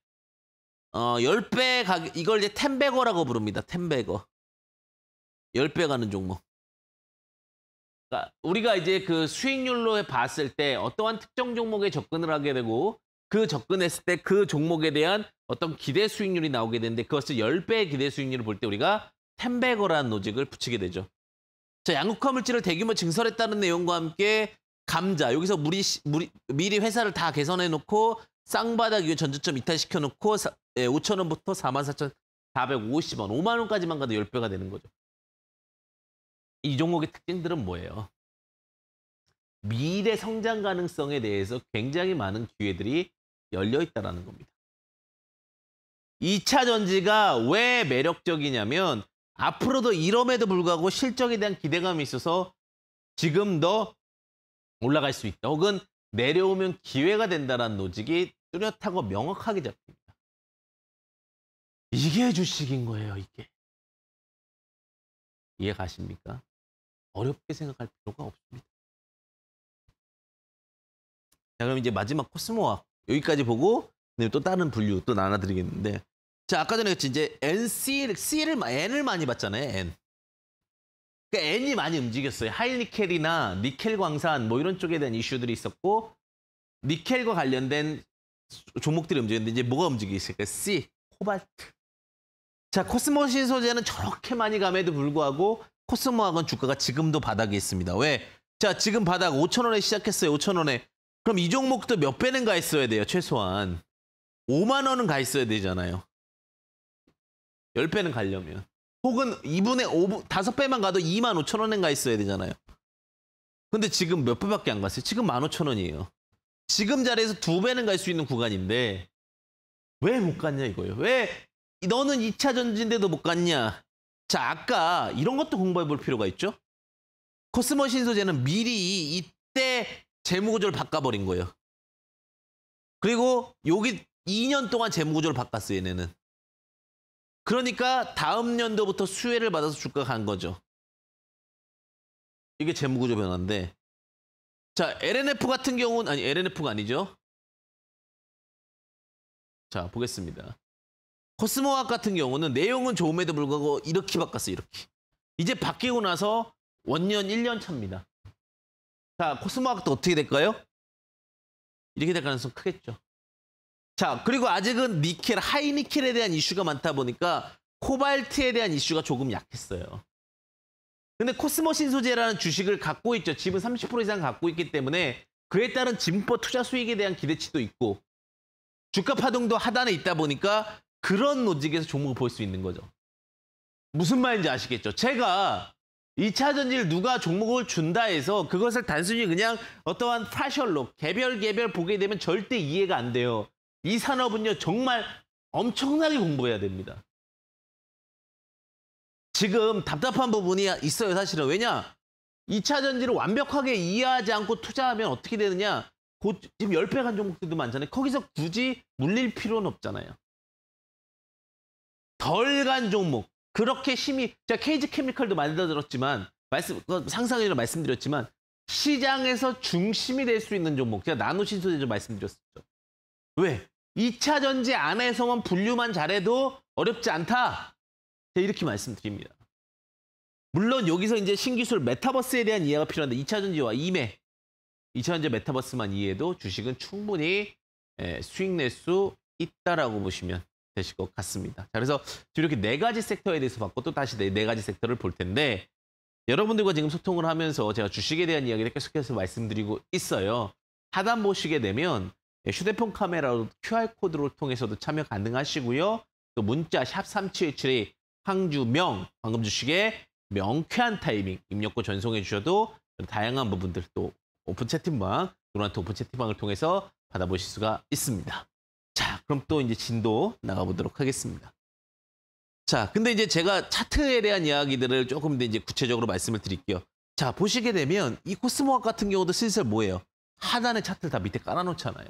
어 10배 가격 이걸 이제 텐베거라고 부릅니다. 텐베거. 10배 가는 종목. 그러니까 우리가 이제 그 수익률로 봤을 때 어떠한 특정 종목에 접근을 하게 되고 그 접근했을 때 그 종목에 대한 어떤 기대 수익률이 나오게 되는데 그것을 10배의 기대 수익률을 볼 때 우리가 텐베거라는 노직을 붙이게 되죠. 자, 양극화 물질을 대규모 증설했다는 내용과 함께 감자 여기서 물이, 물이 미리 회사를 다 개선해 놓고 쌍바닥 위에 전저점 이탈시켜 놓고 5천원부터 44,450원 5만 원까지만 가도 10배가 되는 거죠. 이 종목의 특징들은 뭐예요? 미래 성장 가능성에 대해서 굉장히 많은 기회들이 열려 있다라는 겁니다. 2차 전지가 왜 매력적이냐면 앞으로도 이럼에도 불구하고 실적에 대한 기대감이 있어서 지금 더 올라갈 수 있다. 혹은 내려오면 기회가 된다는 노직이 뚜렷하고 명확하게 잡힙니다. 이게 주식인 거예요, 이게. 이해 가십니까? 어렵게 생각할 필요가 없습니다. 자, 그럼 이제 마지막 코스모학 여기까지 보고 또 다른 분류 또 나눠드리겠는데 자 아까 전에 이제 NC, C를 N을 많이 봤잖아요. N. 그러니까 N이 많이 움직였어요. 하이니켈이나 니켈 광산 뭐 이런 쪽에 대한 이슈들이 있었고 니켈과 관련된 종목들이 움직였는데 이제 뭐가 움직이실까요? C, 코발트. 자 코스모 신 소재는 저렇게 많이 감에도 불구하고 코스모학은 주가가 지금도 바닥에 있습니다. 왜? 자 지금 바닥 5천 원에 시작했어요. 5천 원에 그럼 이 종목도 몇 배는 가 있어야 돼요, 최소한. 5만 원은 가 있어야 되잖아요. 10배는 가려면. 혹은 2분의 5, 5배만 가도 2만 5천 원은 가 있어야 되잖아요. 근데 지금 몇 배밖에 안 갔어요? 지금 1만 5천 원이에요. 지금 자리에서 2배는 갈 수 있는 구간인데 왜 못 갔냐 이거예요. 왜 너는 2차 전지인데도 못 갔냐? 자, 아까 이런 것도 공부해 볼 필요가 있죠? 코스모 신소재는 미리 이때 재무구조를 바꿔버린 거예요. 그리고 여기 2년 동안 재무구조를 바꿨어요, 얘네는. 그러니까 다음 연도부터 수혜를 받아서 주가가 간 거죠. 이게 재무구조 변화인데. 자, LNF 같은 경우는, 아니, LNF가 아니죠. 자, 보겠습니다. 코스모학 같은 경우는 내용은 좋음에도 불구하고 이렇게 바꿨어요, 이렇게. 이제 바뀌고 나서 원년 1년 차입니다. 자, 코스모학도 어떻게 될까요? 이렇게 될 가능성 크겠죠. 자, 그리고 아직은 니켈, 하이니켈에 대한 이슈가 많다 보니까 코발트에 대한 이슈가 조금 약했어요. 근데 코스모 신소재라는 주식을 갖고 있죠. 지분 30% 이상 갖고 있기 때문에 그에 따른 진포 투자 수익에 대한 기대치도 있고 주가 파동도 하단에 있다 보니까 그런 로직에서 종목을 볼 수 있는 거죠. 무슨 말인지 아시겠죠? 제가 2차 전지를 누가 종목을 준다 해서 그것을 단순히 그냥 어떠한 파셜로 개별 개별 보게 되면 절대 이해가 안 돼요. 이 산업은요 정말 엄청나게 공부해야 됩니다. 지금 답답한 부분이 있어요 사실은. 왜냐? 2차 전지를 완벽하게 이해하지 않고 투자하면 어떻게 되느냐? 곧 지금 10배 간 종목들도 많잖아요. 거기서 굳이 물릴 필요는 없잖아요. 덜 간 종목, 그렇게 심히 제가 케이지 케미컬도 만들어들었지만 말씀 상상이라 말씀드렸지만 시장에서 중심이 될 수 있는 종목 제가 나노 신소재 좀 말씀드렸었죠. 왜? 2차 전지 안에서만 분류만 잘해도 어렵지 않다. 제가 이렇게 말씀드립니다. 물론 여기서 이제 신기술 메타버스에 대한 이해가 필요한데 2차 전지와 이매 2차 전지 메타버스만 이해해도 주식은 충분히 수익 낼 수 있다라고 보시면 되실 것 같습니다. 자, 그래서 이렇게 네 가지 섹터에 대해서 봤고 또 다시 네, 네 가지 섹터를 볼 텐데 여러분들과 지금 소통을 하면서 제가 주식에 대한 이야기를 계속해서 말씀드리고 있어요. 하단 보시게 되면 휴대폰 카메라로 QR코드를 통해서도 참여 가능하시고요. 또 문자 샵 3777의 황주명 방금 주식의 명쾌한 타이밍 입력 후 전송해 주셔도 다양한 부분들 또 오픈 채팅방 노란트 오픈 채팅방을 통해서 받아보실 수가 있습니다. 자, 그럼 또 이제 진도 나가보도록 하겠습니다. 자, 근데 이제 제가 차트에 대한 이야기들을 조금 더 이제 구체적으로 말씀을 드릴게요. 자, 보시게 되면 이 코스모화학 같은 경우도 슬슬 뭐예요? 하단의 차트를 다 밑에 깔아놓잖아요.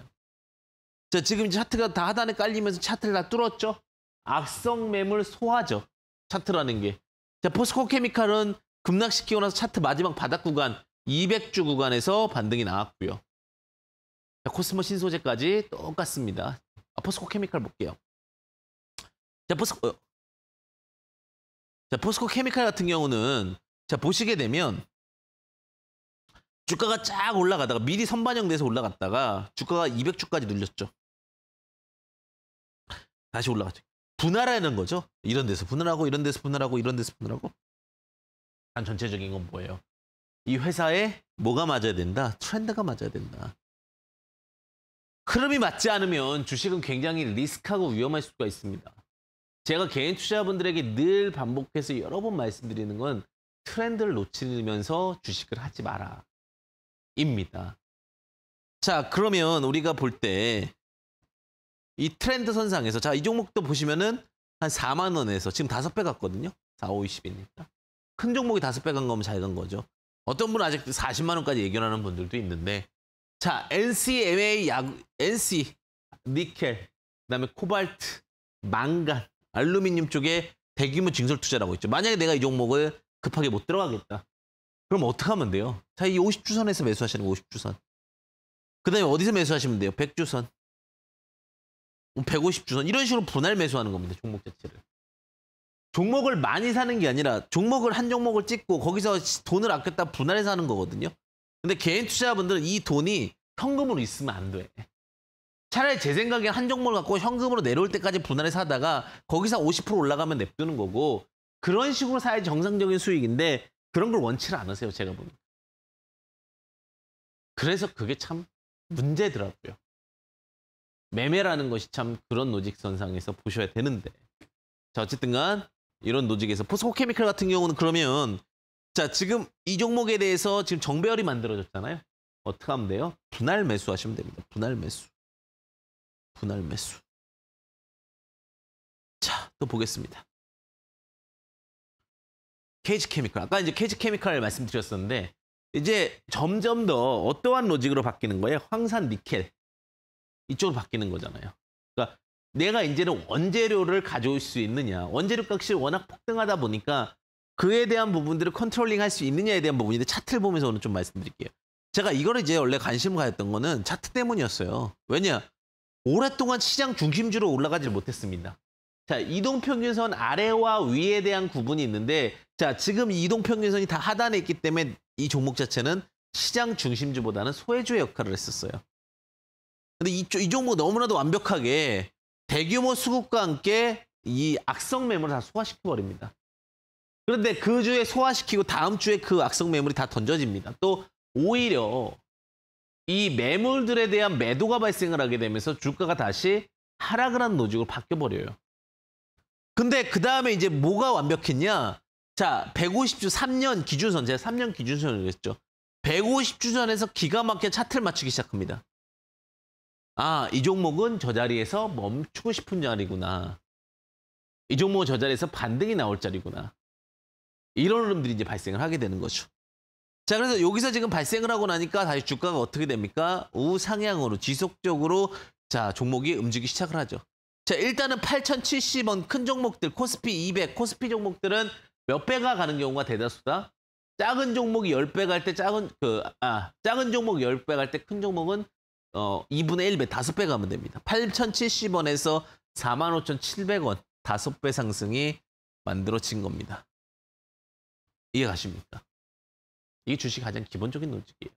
자, 지금 차트가 다 하단에 깔리면서 차트를 다 뚫었죠? 악성 매물 소화죠. 차트라는 게. 자, 포스코 케미칼은 급락시키고 나서 차트 마지막 바닥 구간 200주 구간에서 반등이 나왔고요. 자, 코스모 신소재까지 똑같습니다. 아, 포스코 케미칼 볼게요. 자, 포스코, 어. 자, 포스코 케미칼 같은 경우는 자, 보시게 되면 주가가 쫙 올라가다가 미리 선반영돼서 올라갔다가 주가가 200주까지 눌렸죠. 다시 올라갔죠. 분할하는 거죠. 이런 데서 분할하고 이런 데서 분할하고 이런 데서 분할하고. 한 전체적인 건 뭐예요? 이 회사에 뭐가 맞아야 된다? 트렌드가 맞아야 된다. 흐름이 맞지 않으면 주식은 굉장히 리스크하고 위험할 수가 있습니다. 제가 개인 투자자분들에게 늘 반복해서 여러 번 말씀드리는 건 트렌드를 놓치면서 주식을 하지 마라. 입니다. 자, 그러면 우리가 볼 때 이 트렌드 선상에서 자, 이 종목도 보시면은 한 4만 원에서 지금 다섯 배 갔거든요. 4, 5, 20이니까. 큰 종목이 다섯 배간 거면 잘 간 거죠. 어떤 분은 아직 40만 원까지 예견하는 분들도 있는데 자, NCMA 야 NC 니켈 그다음에 코발트, 망간, 알루미늄 쪽에 대규모 증설 투자라고 있죠. 만약에 내가 이 종목을 급하게 못 들어가겠다. 그럼 어떻게 하면 돼요? 자, 이 50주선에서 매수하시는 거 50주선. 그다음에 어디서 매수하시면 돼요? 100주선. 150주선 이런 식으로 분할 매수하는 겁니다. 종목 자체를. 종목을 많이 사는 게 아니라 종목을 한 종목을 찍고 거기서 돈을 아꼈다 분할해서 하는 거거든요. 근데 개인 투자자분들은 이 돈이 현금으로 있으면 안 돼. 차라리 제 생각에 한 종목을 갖고 현금으로 내려올 때까지 분할해서 하다가 거기서 50% 올라가면 냅두는 거고 그런 식으로 사야 정상적인 수익인데 그런 걸 원치를 않으세요. 제가 보면. 그래서 그게 참 문제더라고요. 매매라는 것이 참 그런 노직선상에서 보셔야 되는데. 자, 어쨌든 간 이런 노직에서 포스코 케미칼 같은 경우는 그러면 자, 지금 이 종목에 대해서 지금 정배열이 만들어졌잖아요. 어떻게 하면 돼요? 분할 매수 하시면 됩니다. 분할 매수. 분할 매수. 자, 또 보겠습니다. 케이지 케미칼. 아까 이제 케이지 케미칼 말씀드렸었는데 이제 점점 더 어떠한 로직으로 바뀌는 거예요? 황산 니켈. 이쪽으로 바뀌는 거잖아요. 그러니까 내가 이제는 원재료를 가져올 수 있느냐. 원재료 값이 워낙 폭등하다 보니까 그에 대한 부분들을 controlling 할 수 있느냐에 대한 부분인데 차트를 보면서 오늘 좀 말씀드릴게요. 제가 이거를 이제 원래 관심을 가졌던 거는 차트 때문이었어요. 왜냐? 오랫동안 시장 중심주로 올라가지 못했습니다. 자, 이동평균선 아래와 위에 대한 구분이 있는데 자, 지금 이동평균선이 다 하단에 있기 때문에 이 종목 자체는 시장 중심주보다는 소외주의 역할을 했었어요. 근데 이, 이 종목 너무나도 완벽하게 대규모 수급과 함께 이 악성 매물을 다 소화시켜 버립니다. 그런데 그 주에 소화시키고 다음 주에 그 악성 매물이 다 던져집니다. 또 오히려 이 매물들에 대한 매도가 발생을 하게 되면서 주가가 다시 하락을 한 노직으로 바뀌어 버려요. 근데 그 다음에 이제 뭐가 완벽했냐? 자, 150주 3년 기준선, 제가 3년 기준선을 했죠. 150주선에서 기가 막혀 차트를 맞추기 시작합니다. 아, 이 종목은 저 자리에서 멈추고 싶은 자리구나. 이 종목은 저 자리에서 반등이 나올 자리구나. 이런 흐름들이 이제 발생을 하게 되는 거죠. 자, 그래서 여기서 지금 발생을 하고 나니까 다시 주가가 어떻게 됩니까? 우상향으로 지속적으로 자, 종목이 움직이기 시작을 하죠. 자, 일단은 8,070원 큰 종목들, 코스피 200, 코스피 종목들은 몇 배가 가는 경우가 대다수다. 작은 종목이 10배 갈 때 작은 그 아, 작은 종목 10배 갈 때 큰 종목은 어 2분의 1배, 5배 가면 됩니다. 8,070원에서 45,700원, 5배 상승이 만들어진 겁니다. 이해 가십니까? 이게 주식 가장 기본적인 노직이에요.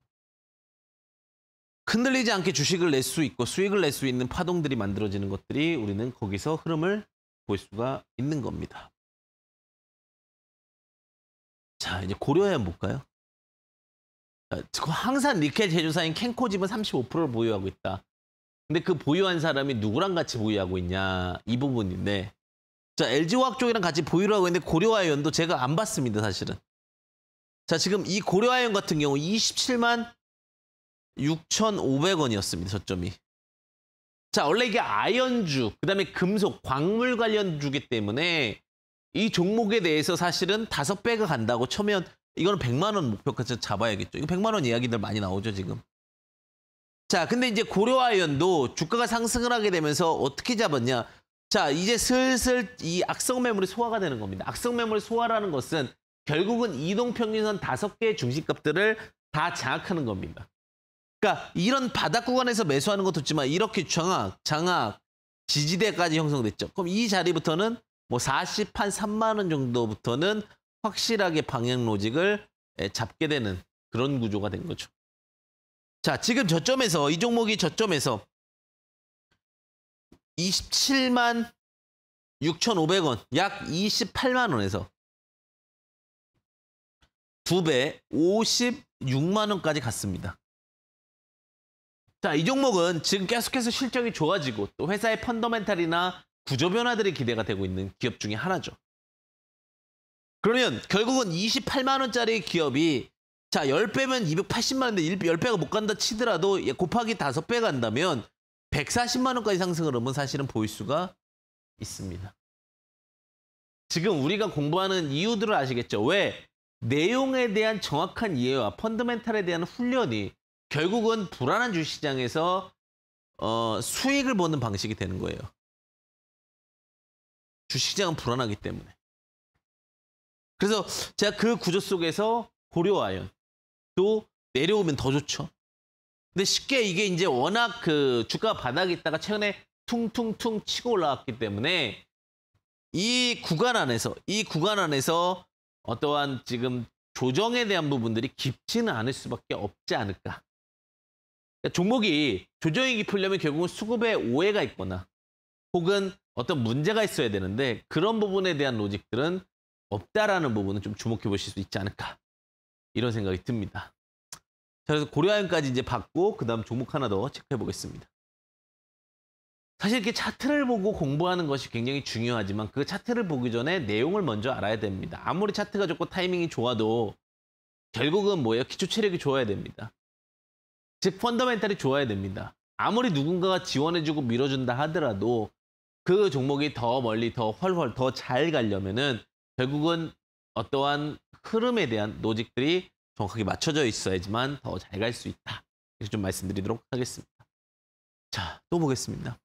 흔들리지 않게 주식을 낼 수 있고 수익을 낼 수 있는 파동들이 만들어지는 것들이 우리는 거기서 흐름을 볼 수가 있는 겁니다. 자, 이제 고려해 볼까요? 자, 지금 항상 니켈 제조사인 캔코 집은 35%를 보유하고 있다. 근데 그 보유한 사람이 누구랑 같이 보유하고 있냐 이 부분인데 자 LG화학 쪽이랑 같이 보유를 하고 있는데 고려아연도 제가 안 봤습니다 사실은 자 지금 이 고려아연 같은 경우 27만 6,500원이었습니다 저점이 자 원래 이게 아연주 그 다음에 금속 광물 관련주기 때문에 이 종목에 대해서 사실은 다섯 배가 간다고 쳐면 이거는 100만 원 목표까지 잡아야겠죠 이거 100만 원 이야기들 많이 나오죠 지금 자, 근데 이제 고려아연도 주가가 상승을 하게 되면서 어떻게 잡았냐? 자, 이제 슬슬 이 악성 매물이 소화가 되는 겁니다. 악성 매물 소화라는 것은 결국은 이동평균선 다섯 개의 중심값들을 다 장악하는 겁니다. 그러니까 이런 바닥 구간에서 매수하는 것도 있지만 이렇게 장악, 장악, 지지대까지 형성됐죠. 그럼 이 자리부터는 뭐 40, 한 3만 원 정도부터는 확실하게 방향 로직을 잡게 되는 그런 구조가 된 거죠. 자, 지금 저점에서 이 종목이 저점에서 27만 6,500원, 약 28만 원에서 두 배 56만 원까지 갔습니다. 자, 이 종목은 지금 계속해서 실적이 좋아지고 또 회사의 펀더멘탈이나 구조 변화들이 기대가 되고 있는 기업 중에 하나죠. 그러면 결국은 28만 원짜리 기업이 자, 10배면 280만 원인데 10배가 못 간다 치더라도 곱하기 5배 간다면 140만 원까지 상승을 하면 사실은 보일 수가 있습니다. 지금 우리가 공부하는 이유들을 아시겠죠? 왜? 내용에 대한 정확한 이해와 펀드멘탈에 대한 훈련이 결국은 불안한 주시장에서 어, 수익을 보는 방식이 되는 거예요. 주식시장은 불안하기 때문에. 그래서 제가 그 구조 속에서 고려 아연 또 내려오면 더 좋죠. 근데 쉽게 이게 이제 워낙 그 주가 바닥에 있다가 최근에 퉁퉁퉁 치고 올라왔기 때문에 이 구간 안에서 이 구간 안에서 어떠한 지금 조정에 대한 부분들이 깊지는 않을 수밖에 없지 않을까. 그러니까 종목이 조정이 깊으려면 결국은 수급에 오해가 있거나 혹은 어떤 문제가 있어야 되는데 그런 부분에 대한 로직들은 없다라는 부분은 좀 주목해 보실 수 있지 않을까. 이런 생각이 듭니다. 자, 그래서 고려아연까지 이제 받고 그 다음 종목 하나 더 체크해 보겠습니다. 사실 이렇게 차트를 보고 공부하는 것이 굉장히 중요하지만 그 차트를 보기 전에 내용을 먼저 알아야 됩니다. 아무리 차트가 좋고 타이밍이 좋아도 결국은 뭐예요? 기초 체력이 좋아야 됩니다. 즉 펀더멘탈이 좋아야 됩니다. 아무리 누군가가 지원해주고 밀어준다 하더라도 그 종목이 더 멀리 더 훨훨 더 잘 가려면은 결국은 어떠한 흐름에 대한 노직들이 정확하게 맞춰져 있어야지만 더 잘 갈 수 있다. 이렇게 좀 말씀드리도록 하겠습니다. 자, 또 보겠습니다.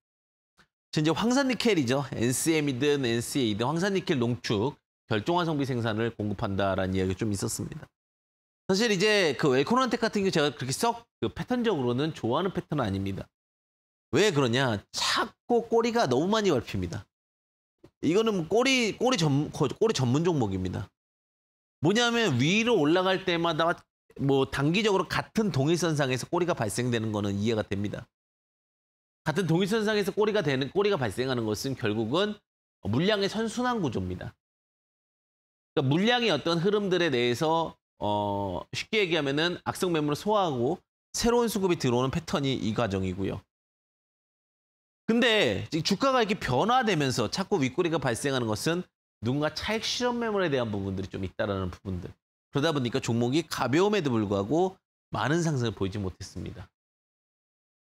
이제 황산니켈이죠. NCM이든 NCA든 황산니켈 농축 결정화 성비 생산을 공급한다라는 이야기가 좀 있었습니다. 사실 이제 그 웰코넌텍 같은 경우 제가 그렇게 썩 그 패턴적으로는 좋아하는 패턴은 아닙니다. 왜 그러냐? 자꾸 꼬리가 너무 많이 밟힙니다. 이거는 꼬리 꼬리 전 꼬리 전문 종목입니다. 뭐냐면 위로 올라갈 때마다 뭐 단기적으로 같은 동일선상에서 꼬리가 발생되는 거는 이해가 됩니다. 같은 동일선상에서 꼬리가 되는 꼬리가 발생하는 것은 결국은 물량의 선순환 구조입니다. 그러니까 물량의 어떤 흐름들에 대해서 어 쉽게 얘기하면은 악성 매물을 소화하고 새로운 수급이 들어오는 패턴이 이 과정이고요. 근데 주가가 이렇게 변화되면서 자꾸 윗꼬리가 발생하는 것은 누군가 차익 실험 매물에 대한 부분들이 좀 있다라는 부분들. 그러다 보니까 종목이 가벼움에도 불구하고 많은 상승을 보이지 못했습니다.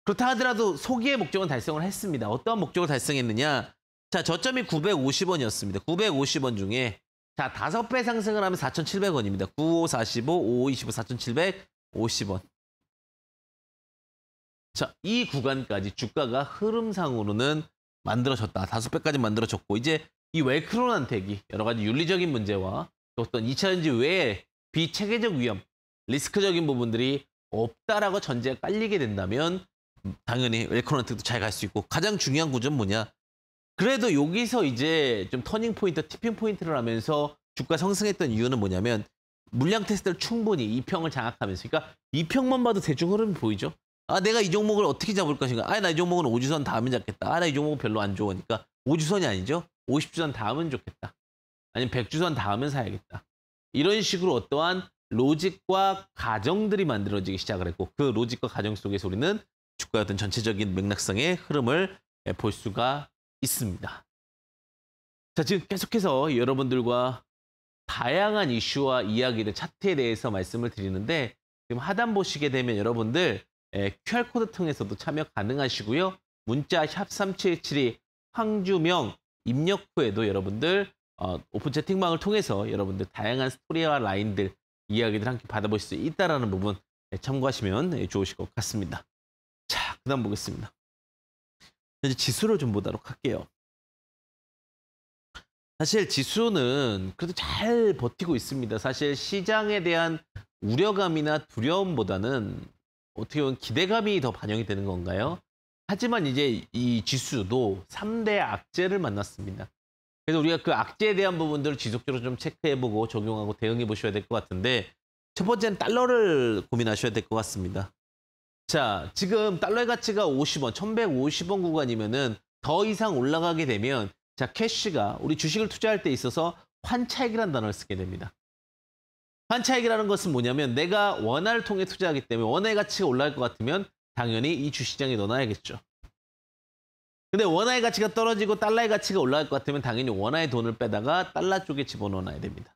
그렇다 하더라도 소기의 목적은 달성을 했습니다. 어떠한 목적을 달성했느냐? 자, 저점이 950원이었습니다. 950원 중에 자, 다섯 배 상승을 하면 4,700원입니다. 95, 45, 55, 25, 4,750원. 자, 이 구간까지 주가가 흐름상으로는 만들어졌다. 다섯 배까지 만들어졌고 이제 이 웰크론한 대기, 여러 가지 윤리적인 문제와 또 어떤 2차전지 외에 비체계적 위험, 리스크적인 부분들이 없다라고 전제가 깔리게 된다면 당연히 웰크론한테도 잘 갈 수 있고 가장 중요한 구조는 뭐냐? 그래도 여기서 이제 좀 turning point, tipping point를 하면서 주가 상승했던 이유는 뭐냐면 물량 테스트를 충분히 이평을 장악하면서 그러니까 이평만 봐도 대충 흐름이 보이죠. 아 내가 이 종목을 어떻게 잡을 것인가. 아 나 이 종목은 5주선 다음에 잡겠다. 아 나 이 종목은 별로 안 좋으니까 5주선이 아니죠. 50주선 다음은 좋겠다. 아니면 100주선 다음은 사야겠다. 이런 식으로 어떠한 logic과 가정들이 만들어지기 시작을 했고 그 logic과 가정 속에서 우리는 주가의 어떤 전체적인 맥락상의 흐름을 예, 볼 수가 있습니다. 자, 지금 계속해서 여러분들과 다양한 이슈와 이야기를 차트에 대해서 말씀을 드리는데 지금 하단 보시게 되면 여러분들 예, QR코드 통해서도 참여 가능하시고요. 문자 샵 3772 황주명 입력 후에도 여러분들 어, 오픈 채팅방을 통해서 여러분들 다양한 스토리와 라인들 이야기들 함께 받아보실 수 있다라는 부분 예, 참고하시면 예, 좋으실 것 같습니다. 자, 그다음 보겠습니다. 이제 지수를 좀 보도록 할게요. 사실 지수는 그래도 잘 버티고 있습니다. 사실 시장에 대한 우려감이나 두려움보다는 어떻게 보면 기대감이 더 반영이 되는 건가요? 하지만 이제 이 지수도 3대 악재를 만났습니다. 그래서 우리가 그 악재에 대한 부분들을 지속적으로 좀 체크해보고 적용하고 대응해 보셔야 될 것 같은데 첫 번째는 달러를 고민하셔야 될 것 같습니다. 자, 지금 달러의 가치가 50원, 1150원 구간이면은 더 이상 올라가게 되면 자, 캐시가 우리 주식을 투자할 때 있어서 환차익이라는 단어를 쓰게 됩니다. 환차익이라는 것은 뭐냐면 내가 원화를 통해 투자하기 때문에 원화의 가치가 올라갈 것 같으면 당연히 이 주시장에 넣어놔야겠죠. 근데 원화의 가치가 떨어지고 달러의 가치가 올라갈 것 같으면 당연히 원화의 돈을 빼다가 달러 쪽에 집어넣어놔야 됩니다.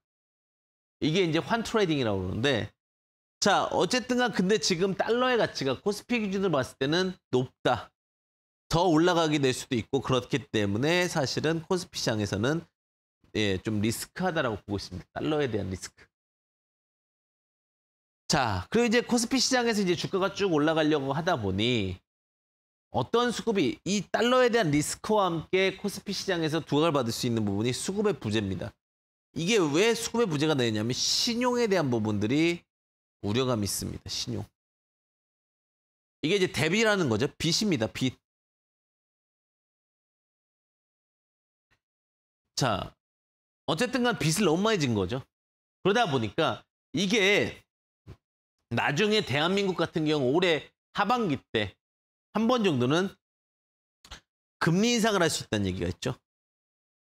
이게 이제 환 trading이라고 그러는데 자 어쨌든 간 근데 지금 달러의 가치가 코스피 기준으로 봤을 때는 높다. 더 올라가게 될 수도 있고 그렇기 때문에 사실은 코스피 시장에서는 예, 좀 리스크하다라고 보고 있습니다. 달러에 대한 리스크. 자, 그리고 이제 코스피 시장에서 이제 주가가 쭉 올라가려고 하다 보니 어떤 수급이 이 달러에 대한 리스크와 함께 코스피 시장에서 두각을 받을 수 있는 부분이 수급의 부재입니다. 이게 왜 수급의 부재가 되냐면 신용에 대한 부분들이 우려감이 있습니다. 신용. 이게 이제 대비라는 거죠. 빚입니다. 빚. 자, 어쨌든 간 빚을 너무 많이 진 거죠. 그러다 보니까 이게 나중에 대한민국 같은 경우 올해 하반기 때 한 번 정도는 금리 인상을 할 수 있다는 얘기가 있죠.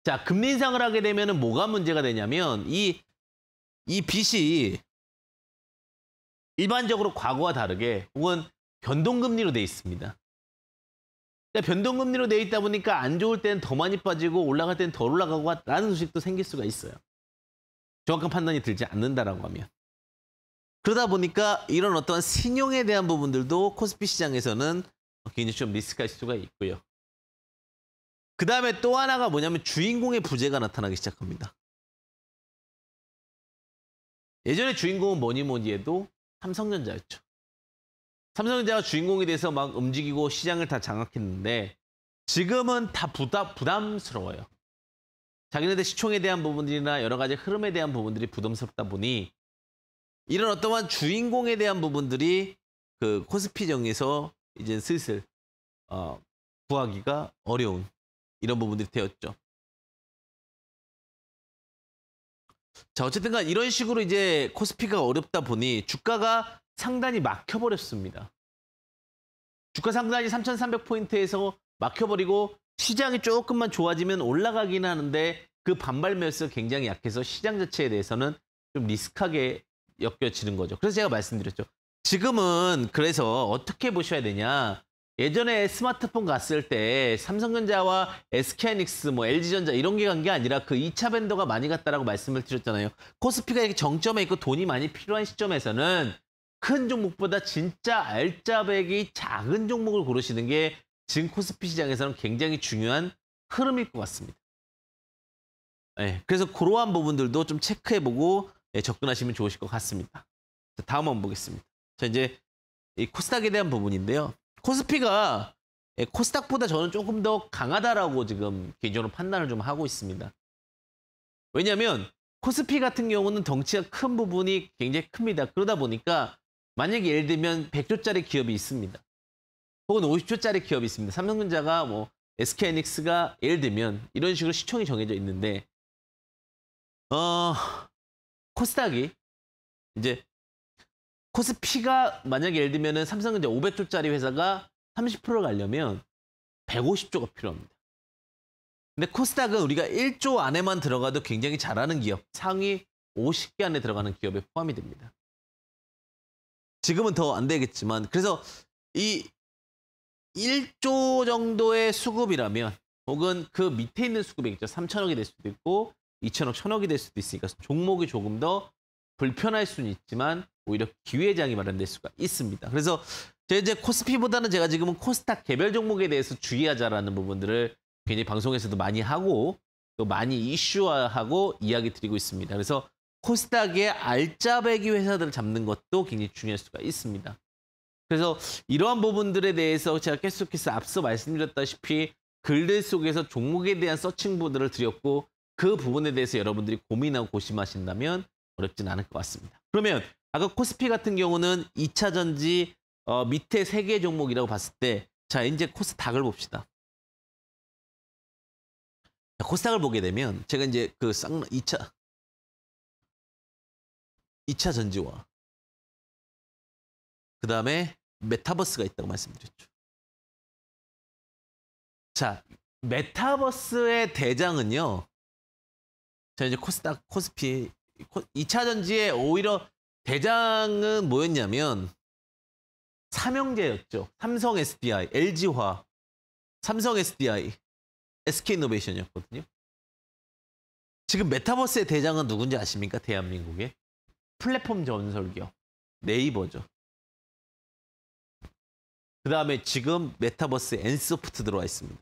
자, 금리 인상을 하게 되면 뭐가 문제가 되냐면 이, 이 빚이 일반적으로 과거와 다르게 혹은 변동금리로 돼 있습니다. 그러니까 변동금리로 돼 있다 보니까 안 좋을 때는 더 많이 빠지고 올라갈 때는 덜 올라가고 라는 소식도 생길 수가 있어요. 정확한 판단이 들지 않는다라고 하면. 그러다 보니까 이런 어떤 신용에 대한 부분들도 코스피 시장에서는 굉장히 좀 리스크할 수가 있고요. 그 다음에 또 하나가 뭐냐면 주인공의 부재가 나타나기 시작합니다. 예전에 주인공은 뭐니 뭐니 해도 삼성전자였죠. 삼성전자가 주인공이 돼서 막 움직이고 시장을 다 장악했는데 지금은 다 부담, 부담스러워요. 자기네들 시총에 대한 부분들이나 여러 가지 흐름에 대한 부분들이 부담스럽다 보니 이런 어떠한 주인공에 대한 부분들이 그 코스피정에서 이제 슬슬 어, 구하기가 어려운 이런 부분들이 되었죠. 자, 어쨌든 간 이런 식으로 이제 코스피가 어렵다 보니 주가가 상단이 막혀버렸습니다. 주가 상단이 3,300포인트에서 막혀버리고 시장이 조금만 좋아지면 올라가긴 하는데 그 반발 매수가 굉장히 약해서 시장 자체에 대해서는 좀 리스크하게 엮여지는 거죠. 그래서 제가 말씀드렸죠. 지금은 그래서 어떻게 보셔야 되냐. 예전에 스마트폰 갔을 때 삼성전자와 SK하이닉스, 뭐 LG전자 이런 게 간 게 아니라 그 2차 밴더가 많이 갔다라고 말씀을 드렸잖아요. 코스피가 이렇게 정점에 있고 돈이 많이 필요한 시점에서는 큰 종목보다 진짜 알짜배기 작은 종목을 고르시는 게 지금 코스피 시장에서는 굉장히 중요한 흐름일 것 같습니다. 네, 그래서 그러한 부분들도 좀 체크해보고 네, 접근하시면 좋으실 것 같습니다. 자, 다음 한번 보겠습니다. 자, 이제 이 코스닥에 대한 부분인데요. 코스피가 예, 코스닥보다 저는 조금 더 강하다라고 지금 개인적으로 판단을 좀 하고 있습니다. 왜냐하면 코스피 같은 경우는 덩치가 큰 부분이 굉장히 큽니다. 그러다 보니까 만약에 예를 들면 100조짜리 기업이 있습니다. 혹은 50조짜리 기업이 있습니다. 삼성전자가 뭐 SK하이닉스가 예를 들면 이런 식으로 시총이 정해져 있는데 어 코스닥이 이제 코스피가 만약에 예를 들면은 삼성전자 500조짜리 회사가 30%를 가려면 150조가 필요합니다. 근데 코스닥은 우리가 1조 안에만 들어가도 굉장히 잘하는 기업, 상위 50개 안에 들어가는 기업에 포함이 됩니다. 지금은 더 안 되겠지만 그래서 이 1조 정도의 수급이라면 혹은 그 밑에 있는 수급이겠죠. 3천억이 될 수도 있고 2천억, 1천억이 될 수도 있으니까 종목이 조금 더 불편할 수는 있지만 오히려 기회장이 마련될 수가 있습니다. 그래서 이제 코스피보다는 제가 지금은 코스닥 개별 종목에 대해서 주의하자라는 부분들을 괜히 방송에서도 많이 하고 또 많이 이슈화하고 이야기 드리고 있습니다. 그래서 코스닥의 알짜배기 회사들을 잡는 것도 굉장히 중요할 수가 있습니다. 그래서 이러한 부분들에 대해서 제가 계속해서 앞서 말씀드렸다시피 글들 속에서 종목에 대한 서칭보드를 드렸고 그 부분에 대해서 여러분들이 고민하고 고심하신다면 어렵진 않을 것 같습니다. 그러면 아까 코스피 같은 경우는 2차 전지 어, 밑에 세 개 종목이라고 봤을 때 자 이제 코스닥을 봅시다. 자, 코스닥을 보게 되면 제가 이제 그 쌍, 2차 2차 전지와 그 다음에 메타버스가 있다고 말씀드렸죠. 자, 메타버스의 대장은요. 자, 이제 코스닥, 코스피, 2차 전지에 오히려 대장은 뭐였냐면 삼형제였죠. 삼성 SDI, LG화, 삼성 SDI, SK이노베이션이었거든요. 지금 메타버스의 대장은 누군지 아십니까? 대한민국의 플랫폼 전설 기업 네이버죠. 그 다음에 지금 메타버스 엔씨소프트 들어와 있습니다.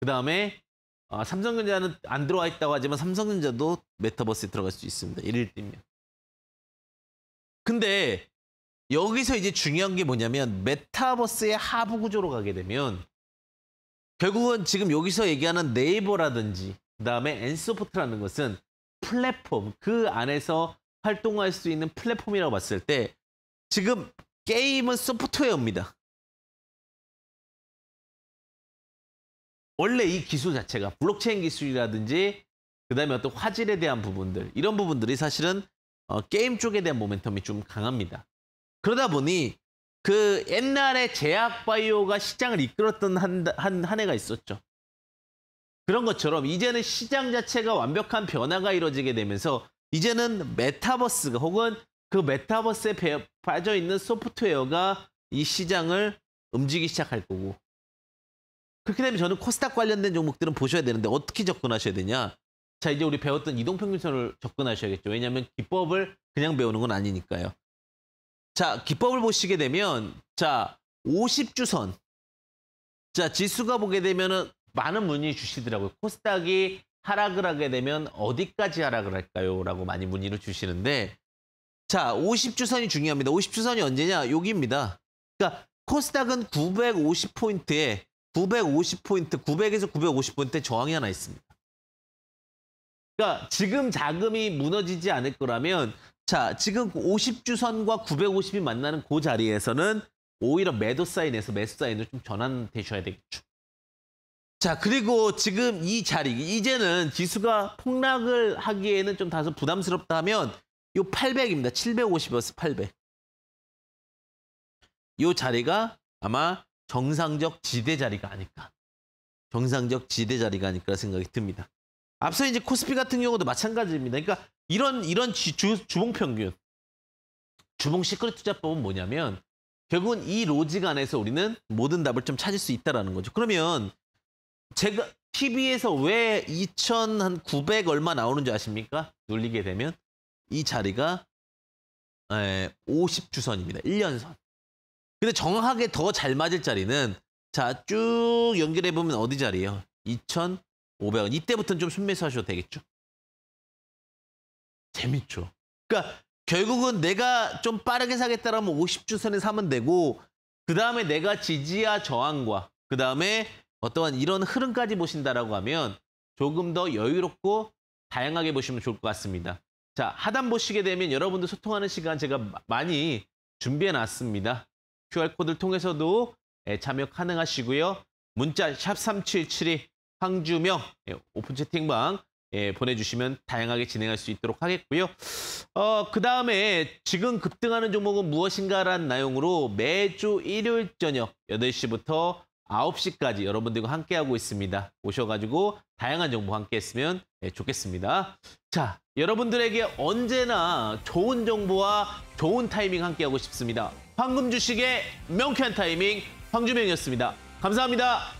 그 다음에 아, 삼성전자는 안 들어와 있다고 하지만 삼성전자도 메타버스에 들어갈 수 있습니다. 예를 들면. 근데 여기서 이제 중요한 게 뭐냐면 메타버스의 하부 구조로 가게 되면 결국은 지금 여기서 얘기하는 네이버라든지 그다음에 엔씨소프트라는 것은 플랫폼 그 안에서 활동할 수 있는 플랫폼이라고 봤을 때 지금 게임은 소프트웨어입니다. 원래 이 기술 자체가 블록체인 기술이라든지 그다음에 어떤 화질에 대한 부분들 이런 부분들이 사실은 어, 게임 쪽에 대한 모멘텀이 좀 강합니다. 그러다 보니 그 옛날에 제약 바이오가 시장을 이끌었던 한, 한, 한 해가 있었죠. 그런 것처럼 이제는 시장 자체가 완벽한 변화가 이루어지게 되면서 이제는 메타버스가 혹은 그 메타버스에 빠져 있는 소프트웨어가 이 시장을 움직이기 시작할 거고 그렇게 되면 저는 코스닥 관련된 종목들은 보셔야 되는데 어떻게 접근하셔야 되냐? 자 이제 우리 배웠던 이동평균선을 접근하셔야겠죠. 왜냐하면 기법을 그냥 배우는 건 아니니까요. 자 기법을 보시게 되면 자 50주선 자 지수가 보게 되면은 많은 문의 주시더라고요. 코스닥이 하락을 하게 되면 어디까지 하락을 할까요? 라고 많이 문의를 주시는데 자 50주선이 중요합니다. 50주선이 언제냐? 여기입니다. 그러니까 코스닥은 950포인트에 950포인트, 900에서 950포인트 저항이 하나 있습니다. 그러니까 지금 자금이 무너지지 않을 거라면 자, 지금 50주선과 950이 만나는 그 자리에서는 오히려 매도 사인에서 매수 사인으로 좀 전환되셔야 되겠죠. 자, 그리고 지금 이 자리, 이제는 지수가 폭락을 하기에는 좀 다소 부담스럽다 하면 요 800입니다. 750이었어, 800. 요 자리가 아마 정상적 지대 자리가 아닐까. 정상적 지대 자리가 아닐까 생각이 듭니다. 앞서 이제 코스피 같은 경우도 마찬가지입니다. 그러니까 이런 이런 주, 주봉 평균, 주봉 시크릿 투자법은 뭐냐면 결국은 이 로직 안에서 우리는 모든 답을 좀 찾을 수 있다라는 거죠. 그러면 제가 TV에서 왜 2,900 얼마 나오는지 아십니까? 눌리게 되면 이 자리가 50주선입니다. 1년선. 근데 정확하게 더 잘 맞을 자리는 자, 쭉 연결해 보면 어디 자리예요? 2,500원. 이때부터는 좀 순매수 하셔도 되겠죠? 재밌죠. 그러니까 결국은 내가 좀 빠르게 사겠다라면 50주선에 사면 되고 그 다음에 내가 지지와 저항과 그 다음에 어떠한 이런 흐름까지 보신다라고 하면 조금 더 여유롭고 다양하게 보시면 좋을 것 같습니다. 자, 하단 보시게 되면 여러분들 소통하는 시간 제가 많이 준비해 놨습니다. QR코드를 통해서도 예, 참여 가능하시고요. 문자 샵3772 황주명 예, 오픈 채팅방 예, 보내주시면 다양하게 진행할 수 있도록 하겠고요. 어, 그 다음에 지금 급등하는 종목은 무엇인가라는 내용으로 매주 일요일 저녁 8시부터 9시까지 여러분들과 함께하고 있습니다. 오셔가지고 다양한 정보 함께 했으면 예, 좋겠습니다. 자, 여러분들에게 언제나 좋은 정보와 좋은 타이밍 함께하고 싶습니다. 황금 주식의 명쾌한 타이밍 황주명이었습니다. 감사합니다.